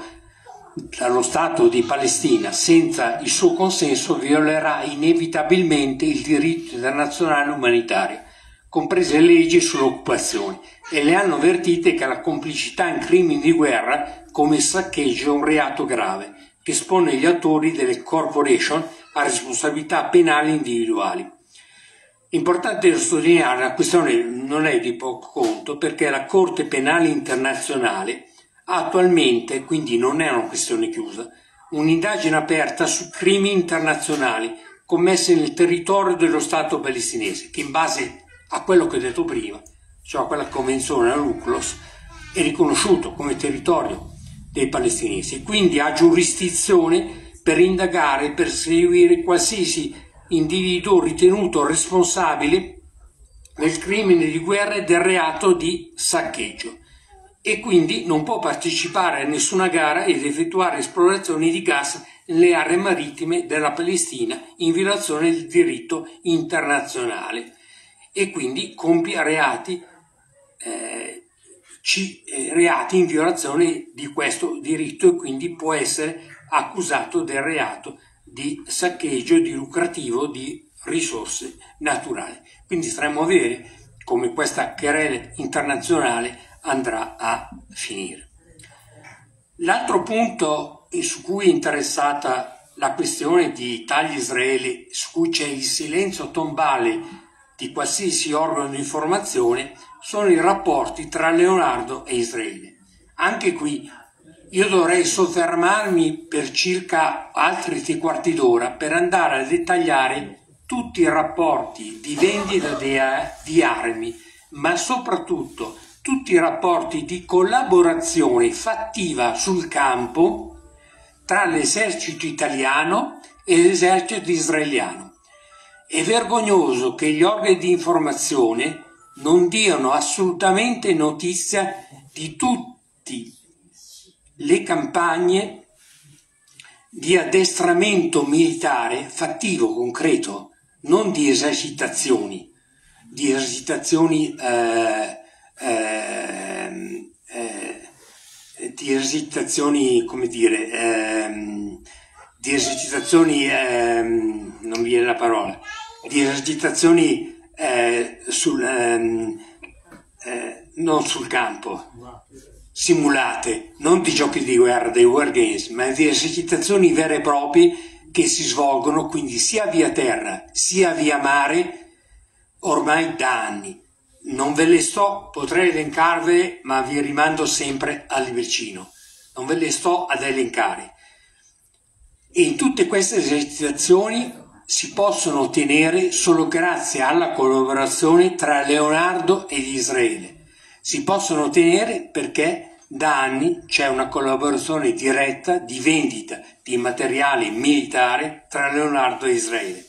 dallo Stato di Palestina senza il suo consenso violerà inevitabilmente il diritto internazionale umanitario, comprese le leggi sull'occupazione, e le hanno avvertite che la complicità in crimini di guerra come saccheggio è un reato grave che espone gli autori delle corporation a responsabilità penali individuali. Importante sottolineare, la questione non è di poco conto perché la Corte Penale Internazionale ha attualmente, quindi non è una questione chiusa, un'indagine aperta su crimini internazionali commessi nel territorio dello Stato palestinese, che in base a quello che ho detto prima, cioè a quella convenzione, la LUCLOS, è riconosciuto come territorio dei palestinesi. E quindi ha giurisdizione per indagare e perseguire qualsiasi individuo ritenuto responsabile del crimine di guerra e del reato di saccheggio. E quindi non può partecipare a nessuna gara ed effettuare esplorazioni di gas nelle aree marittime della Palestina in violazione del diritto internazionale. E quindi compie reati, eh, eh, reati in violazione di questo diritto e quindi può essere accusato del reato di saccheggio di lucrativo di risorse naturali. Quindi staremo a vedere come questa querela internazionale andrà a finire. L'altro punto su cui è interessata la questione di tagli israeli, su cui c'è il silenzio tombale di qualsiasi organo di informazione, sono i rapporti tra Leonardo e Israele. Anche qui io dovrei soffermarmi per circa altri tre quarti d'ora per andare a dettagliare tutti i rapporti di vendita di armi, ma soprattutto tutti i rapporti di collaborazione fattiva sul campo tra l'esercito italiano e l'esercito israeliano. È vergognoso che gli organi di informazione non diano assolutamente notizia di tutte le campagne di addestramento militare fattivo, concreto, non di esercitazioni, di esercitazioni eh, Ehm, eh, di esercitazioni, come dire, ehm, di esercitazioni, ehm, non viene la parola, di esercitazioni eh, sul, ehm, eh, non sul campo, simulate, non di giochi di guerra, dei war games, ma di esercitazioni vere e proprie che si svolgono quindi sia via terra sia via mare ormai da anni. Non ve le sto, potrei elencarvele, ma vi rimando sempre al libricino. Non ve le sto ad elencare. E in tutte queste esercitazioni si possono ottenere solo grazie alla collaborazione tra Leonardo ed Israele. Si possono ottenere perché da anni c'è una collaborazione diretta di vendita di materiale militare tra Leonardo e Israele.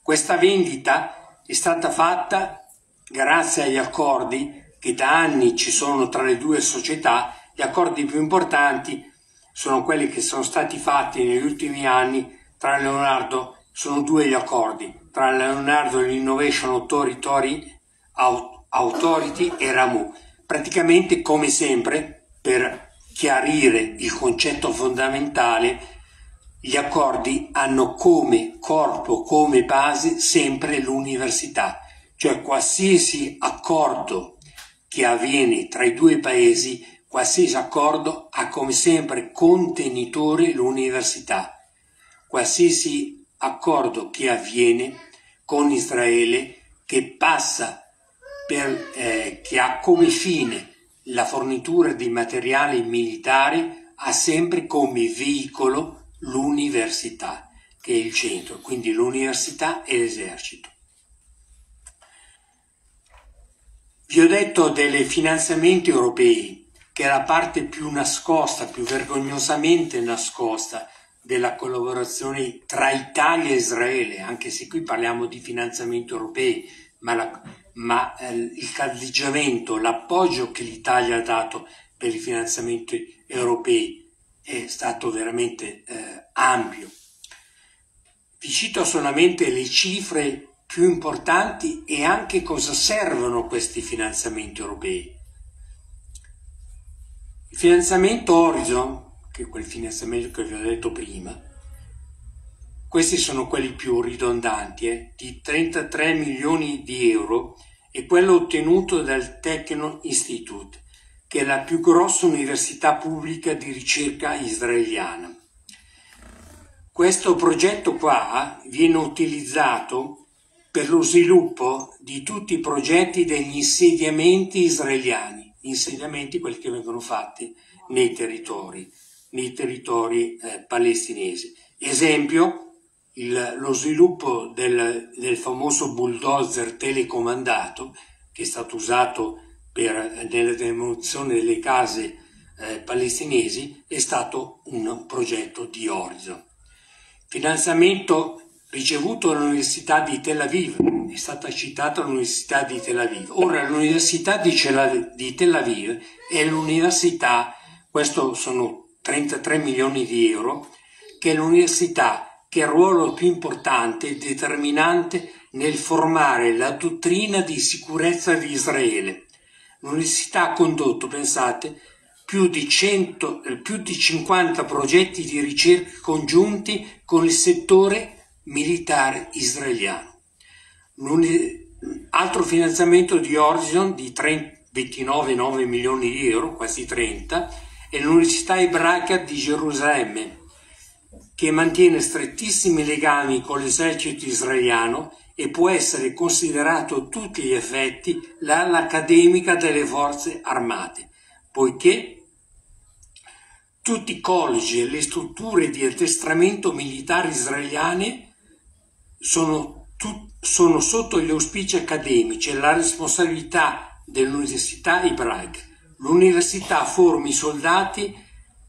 Questa vendita è stata fatta grazie agli accordi che da anni ci sono tra le due società, gli accordi più importanti sono quelli che sono stati fatti negli ultimi anni tra Leonardo sono due gli accordi tra Leonardo Innovation Authority, Authority e Ramu. Praticamente, come sempre, per chiarire il concetto fondamentale, gli accordi hanno come corpo, come base sempre l'università, cioè qualsiasi accordo che avviene tra i due paesi, qualsiasi accordo ha come sempre contenitore l'università. Qualsiasi accordo che avviene con Israele che passa per, eh, che ha come fine la fornitura di materiale militare ha sempre come veicolo l'università, che è il centro, quindi l'università e l'esercito. Vi ho detto dei finanziamenti europei, che è la parte più nascosta, più vergognosamente nascosta della collaborazione tra Italia e Israele, anche se qui parliamo di finanziamenti europei, ma, la, ma eh, il caldeggiamento, l'appoggio che l'Italia ha dato per i finanziamenti europei è stato veramente eh, ampio. Vi cito solamente le cifre più importanti e anche cosa servono questi finanziamenti europei. Il finanziamento Horizon, che quel finanziamento che vi ho detto prima, questi sono quelli più ridondanti, eh, di 33 milioni di euro e quello ottenuto dal Techno Institute, che è la più grossa università pubblica di ricerca israeliana. Questo progetto qua viene utilizzato per lo sviluppo di tutti i progetti degli insediamenti israeliani, insediamenti quelli che vengono fatti nei territori, nei territori eh, palestinesi. Esempio, il, lo sviluppo del, del, famoso bulldozer telecomandato che è stato usato per, nella demolizione delle case eh, palestinesi è stato un progetto di Horizon. Finanziamento ricevuto dall'Università di Tel Aviv, è stata citata l'Università di Tel Aviv. Ora l'Università di Tel Aviv è l'università, questo sono 33 milioni di euro, che è l'università che ha il ruolo più importante e determinante nel formare la dottrina di sicurezza di Israele. L'università ha condotto, pensate, più di, 100, eh, più di 50 progetti di ricerca congiunti con il settore militare israeliano. Altro finanziamento di Horizon di 29,9 milioni di euro, quasi 30, è l'Università ebraica di Gerusalemme, che mantiene strettissimi legami con l'esercito israeliano e può essere considerato a tutti gli effetti l'ala accademica delle forze armate, poiché tutti i college e le strutture di addestramento militare israeliane sono, sono sotto gli auspici accademici e la responsabilità dell'università ebraica. L'università forma i soldati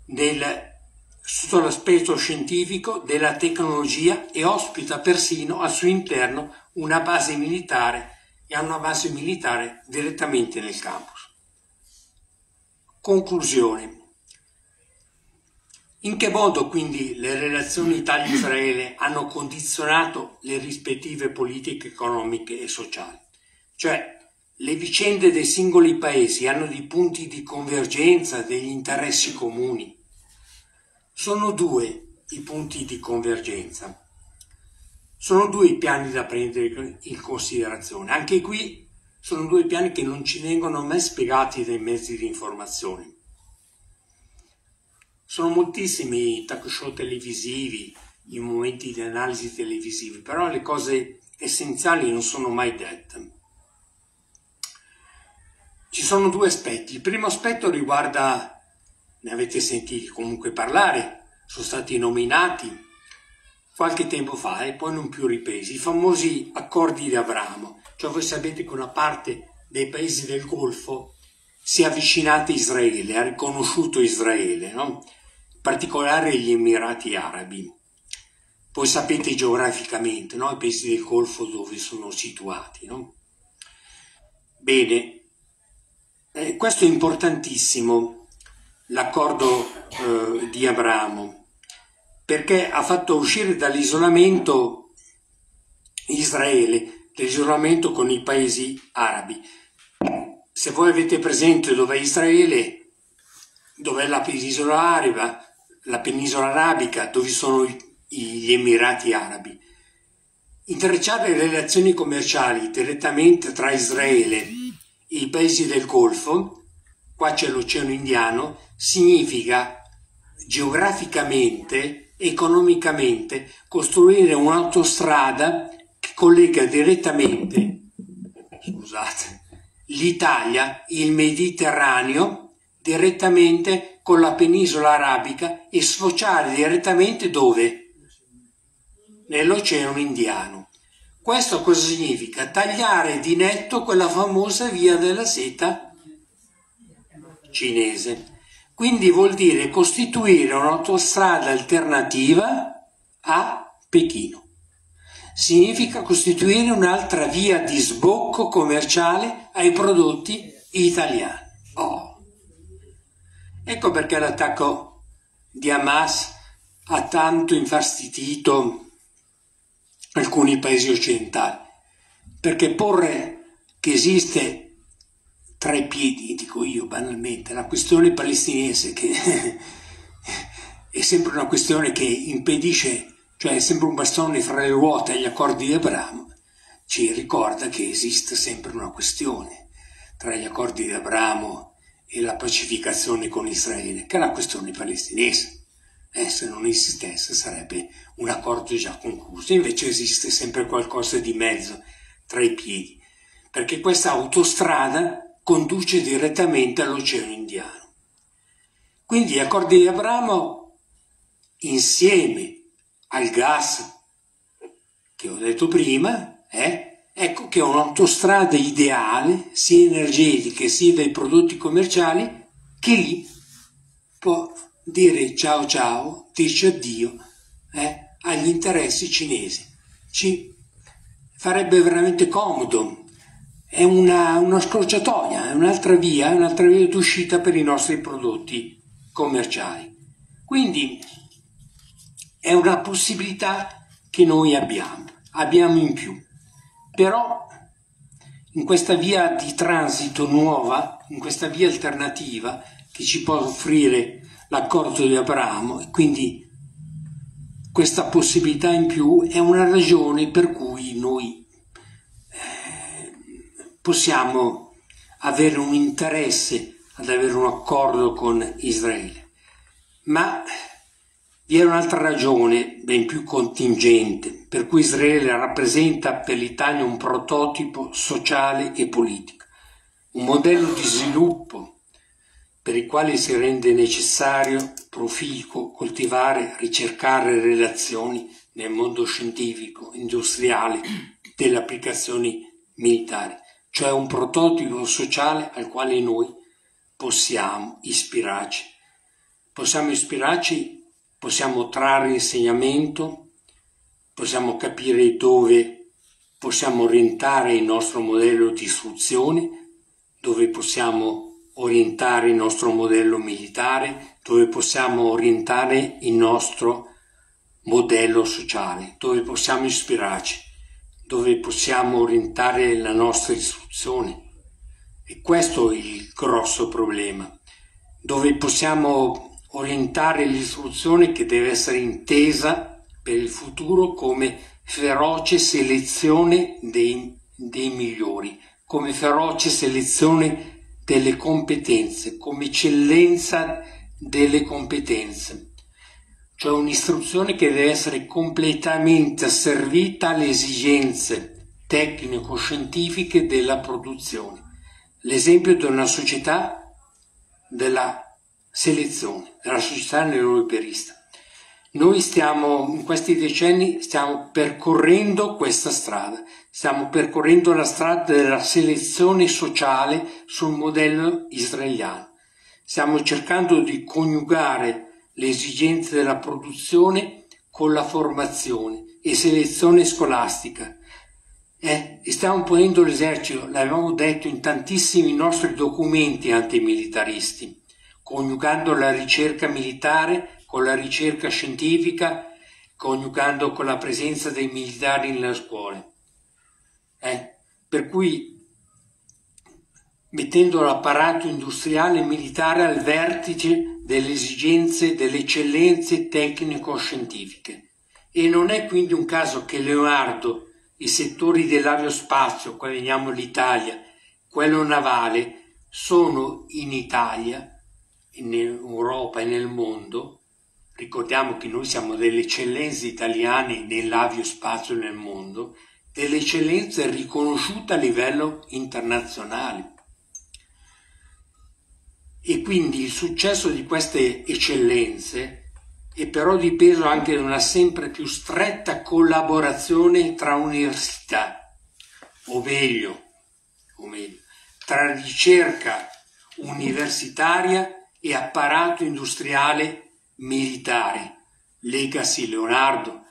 nel sotto l'aspetto scientifico della tecnologia e ospita persino al suo interno una base militare e ha una base militare direttamente nel campus. Conclusione. In che modo quindi le relazioni Italia-Israele hanno condizionato le rispettive politiche economiche e sociali? Cioè, le vicende dei singoli paesi hanno dei punti di convergenza, degli interessi comuni. Sono due i punti di convergenza. Sono due i piani da prendere in considerazione. Anche qui sono due piani che non ci vengono mai spiegati dai mezzi di informazione. Sono moltissimi i talk show televisivi, i momenti di analisi televisivi, però le cose essenziali non sono mai dette. Ci sono due aspetti. Il primo aspetto riguarda ne avete sentiti comunque parlare, sono stati nominati qualche tempo fa e poi non più ripresi, i famosi accordi di Abramo, cioè voi sapete che una parte dei paesi del Golfo si è avvicinata a Israele, ha riconosciuto Israele, no? in particolare gli Emirati Arabi. Poi sapete geograficamente no? i paesi del Golfo dove sono situati. No? Bene, eh, questo è importantissimo l'accordo eh, di Abramo, perché ha fatto uscire dall'isolamento Israele l'isolamento con i paesi arabi. Se voi avete presente dov'è Israele, dov'è la penisola araba, la penisola arabica, dove sono gli Emirati Arabi. Intrecciare le relazioni commerciali direttamente tra Israele i paesi del Golfo, qua c'è l'Oceano Indiano, significa geograficamente, economicamente, costruire un'autostrada che collega direttamente, scusate, l'Italia, il Mediterraneo, direttamente con la penisola arabica e sfociare direttamente dove? Nell'Oceano Indiano. Questo cosa significa? Tagliare di netto quella famosa via della seta cinese. Quindi vuol dire costituire un'autostrada alternativa a Pechino. Significa costituire un'altra via di sbocco commerciale ai prodotti italiani. Oh. Ecco perché l'attacco di Hamas ha tanto infastidito alcuni paesi occidentali, perché porre che esiste tra i piedi, dico io banalmente, la questione palestinese che è sempre una questione che impedisce, cioè è sempre un bastone fra le ruote agli accordi di Abramo, ci ricorda che esiste sempre una questione tra gli accordi di Abramo e la pacificazione con Israele, che è la questione palestinese. Eh, se non esistesse sarebbe un accordo già concluso, invece esiste sempre qualcosa di mezzo tra i piedi, perché questa autostrada conduce direttamente all'Oceano Indiano. Quindi gli accordi di Abramo, insieme al gas che ho detto prima, eh, ecco che è un'autostrada ideale, sia energetica sia dai prodotti commerciali, che lì può dire ciao ciao, dice addio eh, agli interessi cinesi. Ci farebbe veramente comodo è una, una scorciatoia, è un'altra via, un'altra via d'uscita per i nostri prodotti commerciali. Quindi è una possibilità che noi abbiamo, abbiamo in più. Però in questa via di transito nuova, in questa via alternativa che ci può offrire l'accordo di Abramo e quindi questa possibilità in più è una ragione per cui noi possiamo avere un interesse ad avere un accordo con Israele. Ma vi è un'altra ragione, ben più contingente, per cui Israele rappresenta per l'Italia un prototipo sociale e politico, un modello di sviluppo per il quale si rende necessario, proficuo, coltivare, ricercare relazioni nel mondo scientifico, industriale, delle applicazioni militari cioè un prototipo sociale al quale noi possiamo ispirarci. Possiamo ispirarci, possiamo trarre insegnamento, possiamo capire dove possiamo orientare il nostro modello di istruzione, dove possiamo orientare il nostro modello militare, dove possiamo orientare il nostro modello sociale, dove possiamo ispirarci dove possiamo orientare la nostra istruzione. E questo è il grosso problema, dove possiamo orientare l'istruzione che deve essere intesa per il futuro come feroce selezione dei, dei migliori, come feroce selezione delle competenze, come eccellenza delle competenze cioè un'istruzione che deve essere completamente asservita alle esigenze tecnico-scientifiche della produzione. L'esempio di una società della selezione, della società neoliberista. Noi stiamo, in questi decenni, stiamo percorrendo questa strada, stiamo percorrendo la strada della selezione sociale sul modello israeliano. Stiamo cercando di coniugare le esigenze della produzione con la formazione e selezione scolastica. Eh, stiamo ponendo l'esercito, l'abbiamo detto in tantissimi nostri documenti antimilitaristi, coniugando la ricerca militare con la ricerca scientifica, coniugando con la presenza dei militari nelle scuole. per cui mettendo l'apparato industriale e militare al vertice delle esigenze, delle eccellenze tecnico-scientifiche. E non è quindi un caso che Leonardo, i settori dell'aerospazio, qua veniamo l'Italia, quello navale, sono in Italia, in Europa e nel mondo. Ricordiamo che noi siamo delle eccellenze italiane nell'aviospazio nel mondo, delle eccellenze riconosciute a livello internazionale. E quindi il successo di queste eccellenze è però dipeso anche da una sempre più stretta collaborazione tra università, o meglio, o meglio tra ricerca universitaria e apparato industriale militare, legacy Leonardo,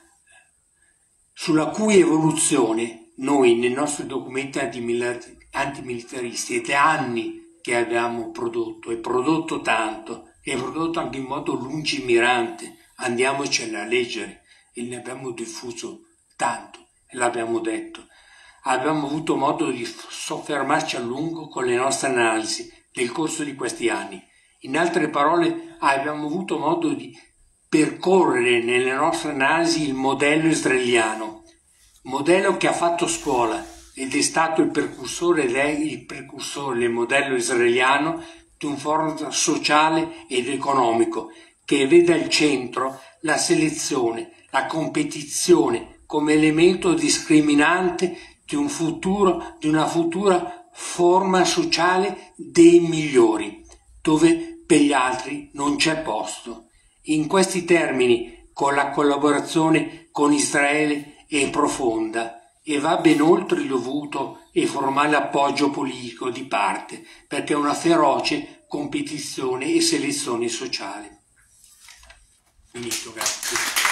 sulla cui evoluzione noi nei nostri documenti antimilitaristi è da anni che abbiamo prodotto e prodotto tanto e prodotto anche in modo lungimirante. Andiamocene a leggere e ne abbiamo diffuso tanto e l'abbiamo detto. Abbiamo avuto modo di soffermarci a lungo con le nostre analisi nel corso di questi anni. In altre parole, abbiamo avuto modo di percorrere nelle nostre analisi il modello israeliano, modello che ha fatto scuola, ed è stato il precursore ed è il precursore del modello israeliano di un format sociale ed economico che vede al centro la selezione, la competizione come elemento discriminante di un futuro, di una futura forma sociale dei migliori, dove per gli altri non c'è posto. In questi termini, con la collaborazione con Israele è profonda e va ben oltre il dovuto e formale appoggio politico di parte, perché è una feroce competizione e selezione sociale. Finito, grazie.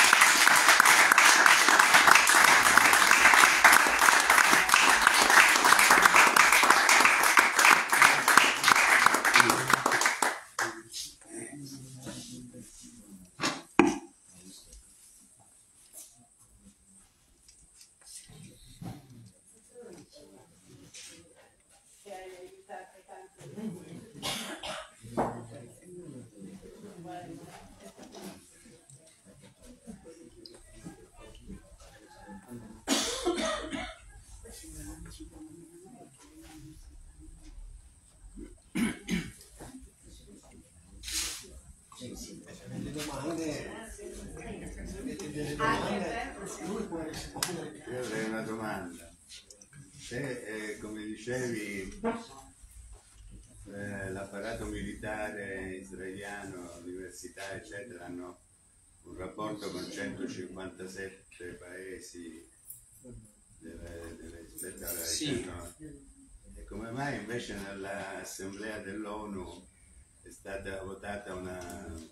Io avrei una domanda. Se, eh, come dicevi, eh, l'apparato militare israeliano, l'università, eccetera, hanno un rapporto con 157 paesi rispetto alla Sì. E come mai invece nell'assemblea dell'ONU è stata votata una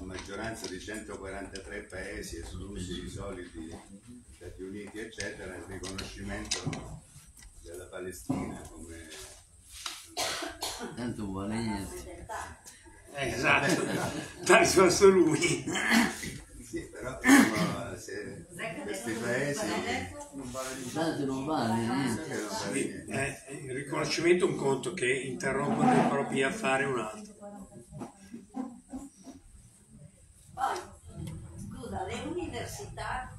maggioranza di 143 paesi, esclusi i soliti Stati Uniti, eccetera, il riconoscimento della Palestina come Tanto vuole niente. Eh, esatto, sono solo lui. Sì, però insomma, se questi paesi non vale niente. non vale niente. Eh, il riconoscimento è un conto che interrompono i propri affari un altro. Poi, scusa, le università,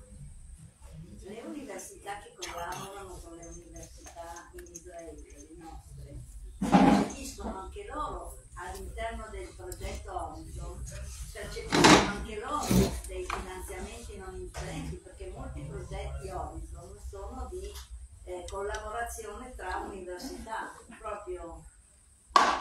le università che collaborano con le università in Israele, le nostre, percepiscono anche loro all'interno del progetto Horizon, percepiscono anche loro dei finanziamenti non indifferenti, perché molti progetti Horizon sono di eh, collaborazione tra università, proprio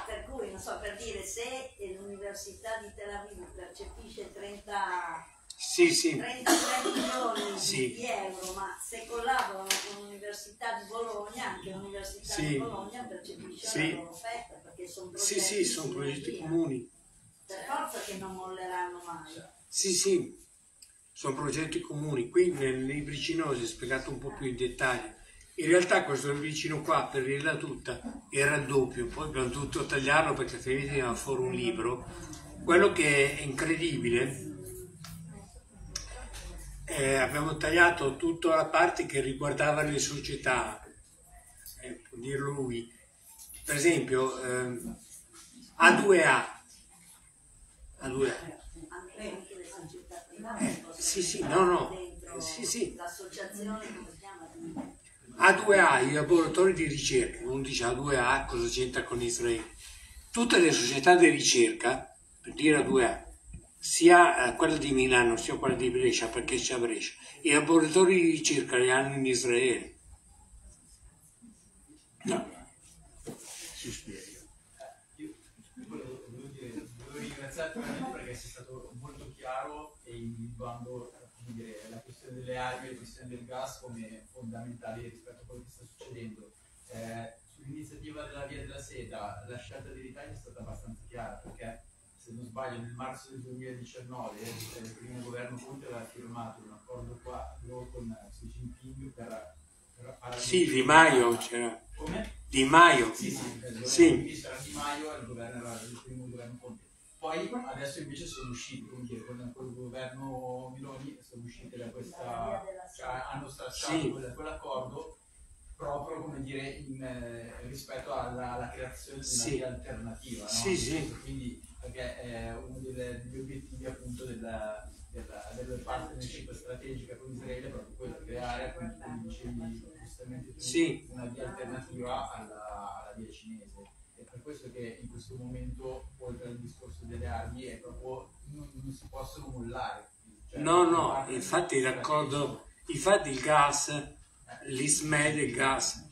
per cui, non so, per dire, se l'Università di Tel Aviv percepisce 30, Sì, sì, 33 milioni Sì. di euro, ma se collaborano con l'Università di Bologna, anche l'Università di Bologna percepisce la loro fetta, perché sono progetti sì, sono progetti comuni. Per forza che non molleranno mai. Sì, sì, sono progetti comuni. Qui nel libricino si è spiegato un po' più in dettaglio. In realtà questo libricino qua, per dirla tutta, era il doppio, poi abbiamo dovuto tagliarlo perché altrimenti veniva fuori un libro. Quello che è incredibile, eh, abbiamo tagliato tutta la parte che riguardava le società, eh, può dirlo lui. Per esempio, ehm, A2A, A2A, Anche, anche le società private Eh, sì, sì, no, no, sì, sì. l'associazione, come si chiama? A2A, i laboratori di ricerca, non dice A2A cosa c'entra con Israele. Tutte le società di ricerca, per dire A2A, sia eh, quella di Milano sia quella di Brescia, perché c'è a Brescia, i laboratori di ricerca li hanno in Israele. No. Si spiega. Io volevo, volevo dire, volevo ringraziarti veramente perché sei stato molto chiaro e individuando come dire, la questione delle armi e la questione del gas come fondamentali rispetto a quello che sta succedendo. Eh, sull'iniziativa della Via della Seta la scelta dell'Italia è stata abbastanza chiara perché se non sbaglio nel marzo del 2019 eh, il primo governo Conte aveva firmato un accordo qua con Xi Jinping per, per Sì, Di Maio c'era. come? Di Maio. Sì, sì, Sì. Di Maio e il governo era il primo governo Conte. Poi adesso invece sono usciti, come dire, con quel governo Miloni sono usciti da questa, cioè hanno stracciato Sì. quel- quell'accordo proprio come dire in, eh, rispetto alla, alla creazione di una Sì. via alternativa. No? Sì, sì. Quindi perché è uno delle- degli obiettivi appunto della, della, della partnership strategica con Israele è proprio quello, creare appunto come dicevi giustamente tu, Sì. una via alternativa alla, alla via cinese. Questo che in questo momento, oltre al discorso delle armi, è proprio non, non si possono mollare. Cioè, No, no, infatti d'accordo, infatti il gas, l'ISMED e il gas,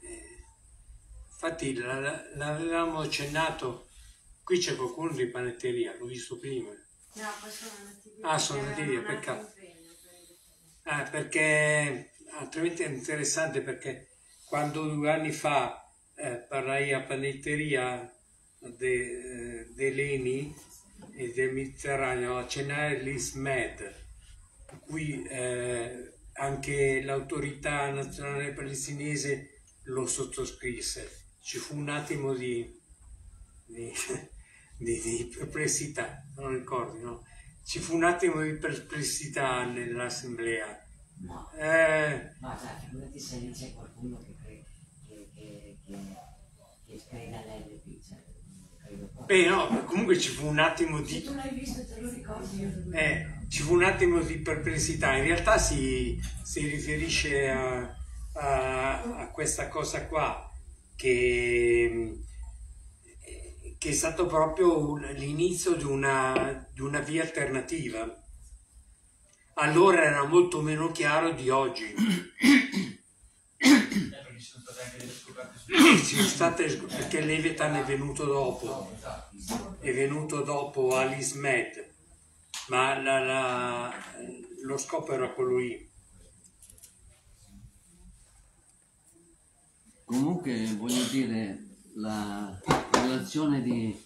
eh, infatti la- la- l'avevamo accennato, qui c'è qualcuno di panetteria, l'ho visto prima, No, poi sono andati via. Ah, sono andati via, peccato. Eh, perché altrimenti è interessante perché quando due anni fa parlai a panetteria de- eh, dell'ENI e del Mediterraneo, accennare l'ISMED, qui eh, anche l'autorità nazionale palestinese lo sottoscrisse. Ci fu un attimo di, di, di- di perplessità, non ricordi, no? Ci fu un attimo di perplessità nell'assemblea. No, Eh, ma sai, figurati se c'è qualcuno che, che, non credo proprio. beh, no, comunque ci fu un attimo Se di, tu l'hai visto te lo ricordi io non eh, ci fu un attimo di perplessità. In realtà si, si riferisce a, a- a questa cosa qua, che, che è stato proprio l'inizio di una, di una via alternativa. Allora era molto meno chiaro di oggi. Eh, perché ci sono state anche delle scoperte su Ci sono state, perché Levitan è venuto dopo. è venuto dopo Alismed, ma la- la- lo scopo era quello lì. Comunque voglio dire, la relazione di,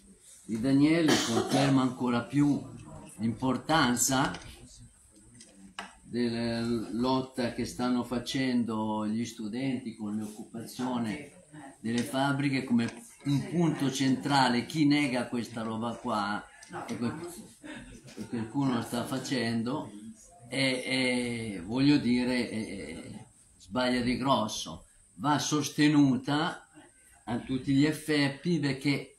di Daniele conferma ancora più l'importanza della lotta che stanno facendo gli studenti con l'occupazione delle fabbriche come un punto centrale. Chi nega questa roba qua, e quel- e qualcuno sta facendo, e, e, voglio dire, e- sbaglia di grosso. Va sostenuta a tutti gli effetti perché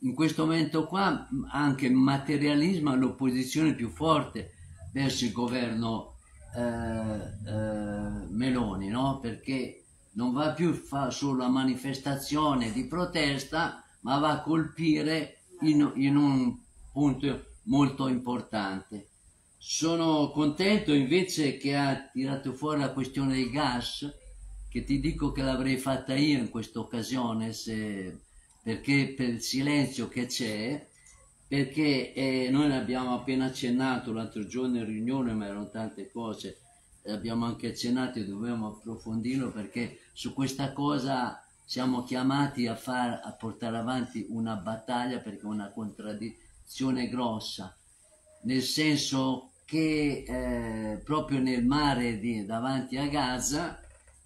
in questo momento qua anche il materialismo è l'opposizione più forte verso il governo eh, eh, Meloni, no? Perché non va più fa solo la manifestazione di protesta, ma va a colpire in, in un punto molto importante. Sono contento invece che ha tirato fuori la questione del gas, che ti dico che l'avrei fatta io in questa occasione, se- perché per il silenzio che c'è, perché eh, noi ne abbiamo appena accennato l'altro giorno in riunione, ma erano tante cose, e abbiamo anche accennato e dobbiamo approfondirlo perché su questa cosa siamo chiamati a, far, a portare avanti una battaglia perché è una contraddizione grossa, nel senso che eh, proprio nel mare di- davanti a Gaza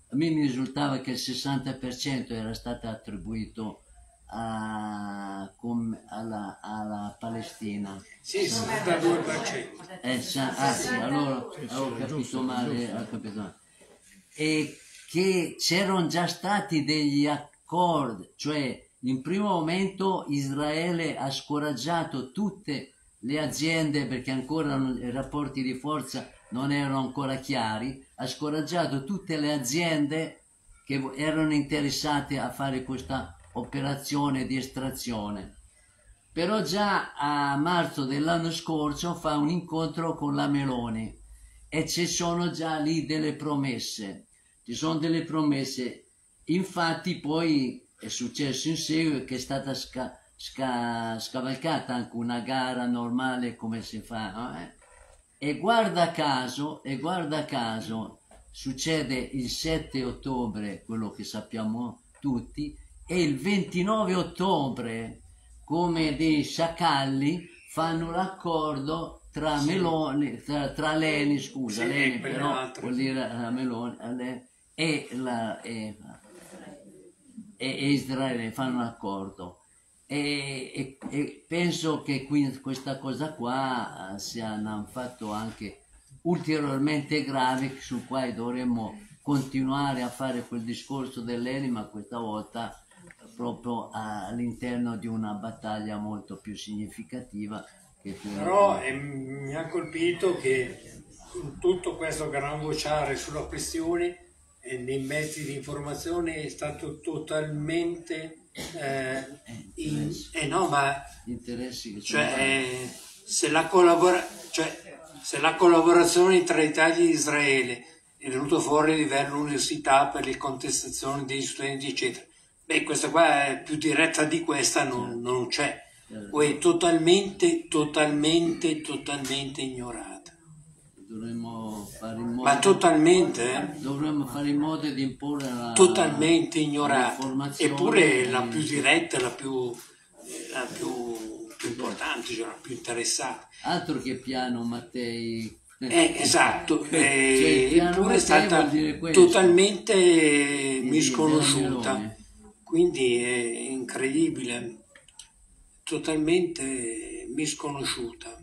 a me mi risultava che il 60% era stato attribuito a- com- alla, alla Palestina. Sì, il 62%. Eh, sa- ah sì, allora avevo capito male, ho capito male. E che c'erano già stati degli accordi, cioè in primo momento Israele ha scoraggiato tutte le aziende perché ancora i rapporti di forza non erano ancora chiari, ha scoraggiato tutte le aziende che erano interessate a fare questa operazione di estrazione. Però già a marzo dell'anno scorso fa un incontro con la Meloni e ci sono già lì delle promesse. Ci sono delle promesse. Infatti poi è successo in seguito che è stata sca, sca, scavalcata anche una gara normale come si fa. No? Eh? E guarda caso, e guarda caso, succede il 7 ottobre, quello che sappiamo tutti, e il 29 ottobre, come dei sciacalli, fanno l'accordo tra sì. Meloni, tra, tra Leni, scusa, sì, Leni però vuol dire la Meloni, e, la, e, e, Israele fanno un accordo. E, e, penso che qui, questa cosa qua eh, sia un fatto anche ulteriormente grave sul quale dovremmo continuare a fare quel discorso dell'Enima questa volta proprio all'interno di una battaglia molto più significativa. Però eh, mi ha colpito che tutto questo gran vociare sulla questione nei mezzi di informazione è stato totalmente eh, in, eh no, ma interessi cioè, eh, se, la collabora, cioè, se la collaborazione tra Italia e Israele è venuto fuori a livello università per le contestazioni degli studenti eccetera beh questa qua è più diretta di questa non, non c'è. O è totalmente totalmente totalmente ignorata. Dovremmo ma totalmente? Eh? dovremmo fare in modo di imporre la totalmente ignorata eppure la più diretta la più, la più, più importante cioè la più interessata altro che piano Mattei. Eh, esatto, eh, cioè, eppure è stata totalmente misconosciuta, quindi è incredibile, totalmente misconosciuta.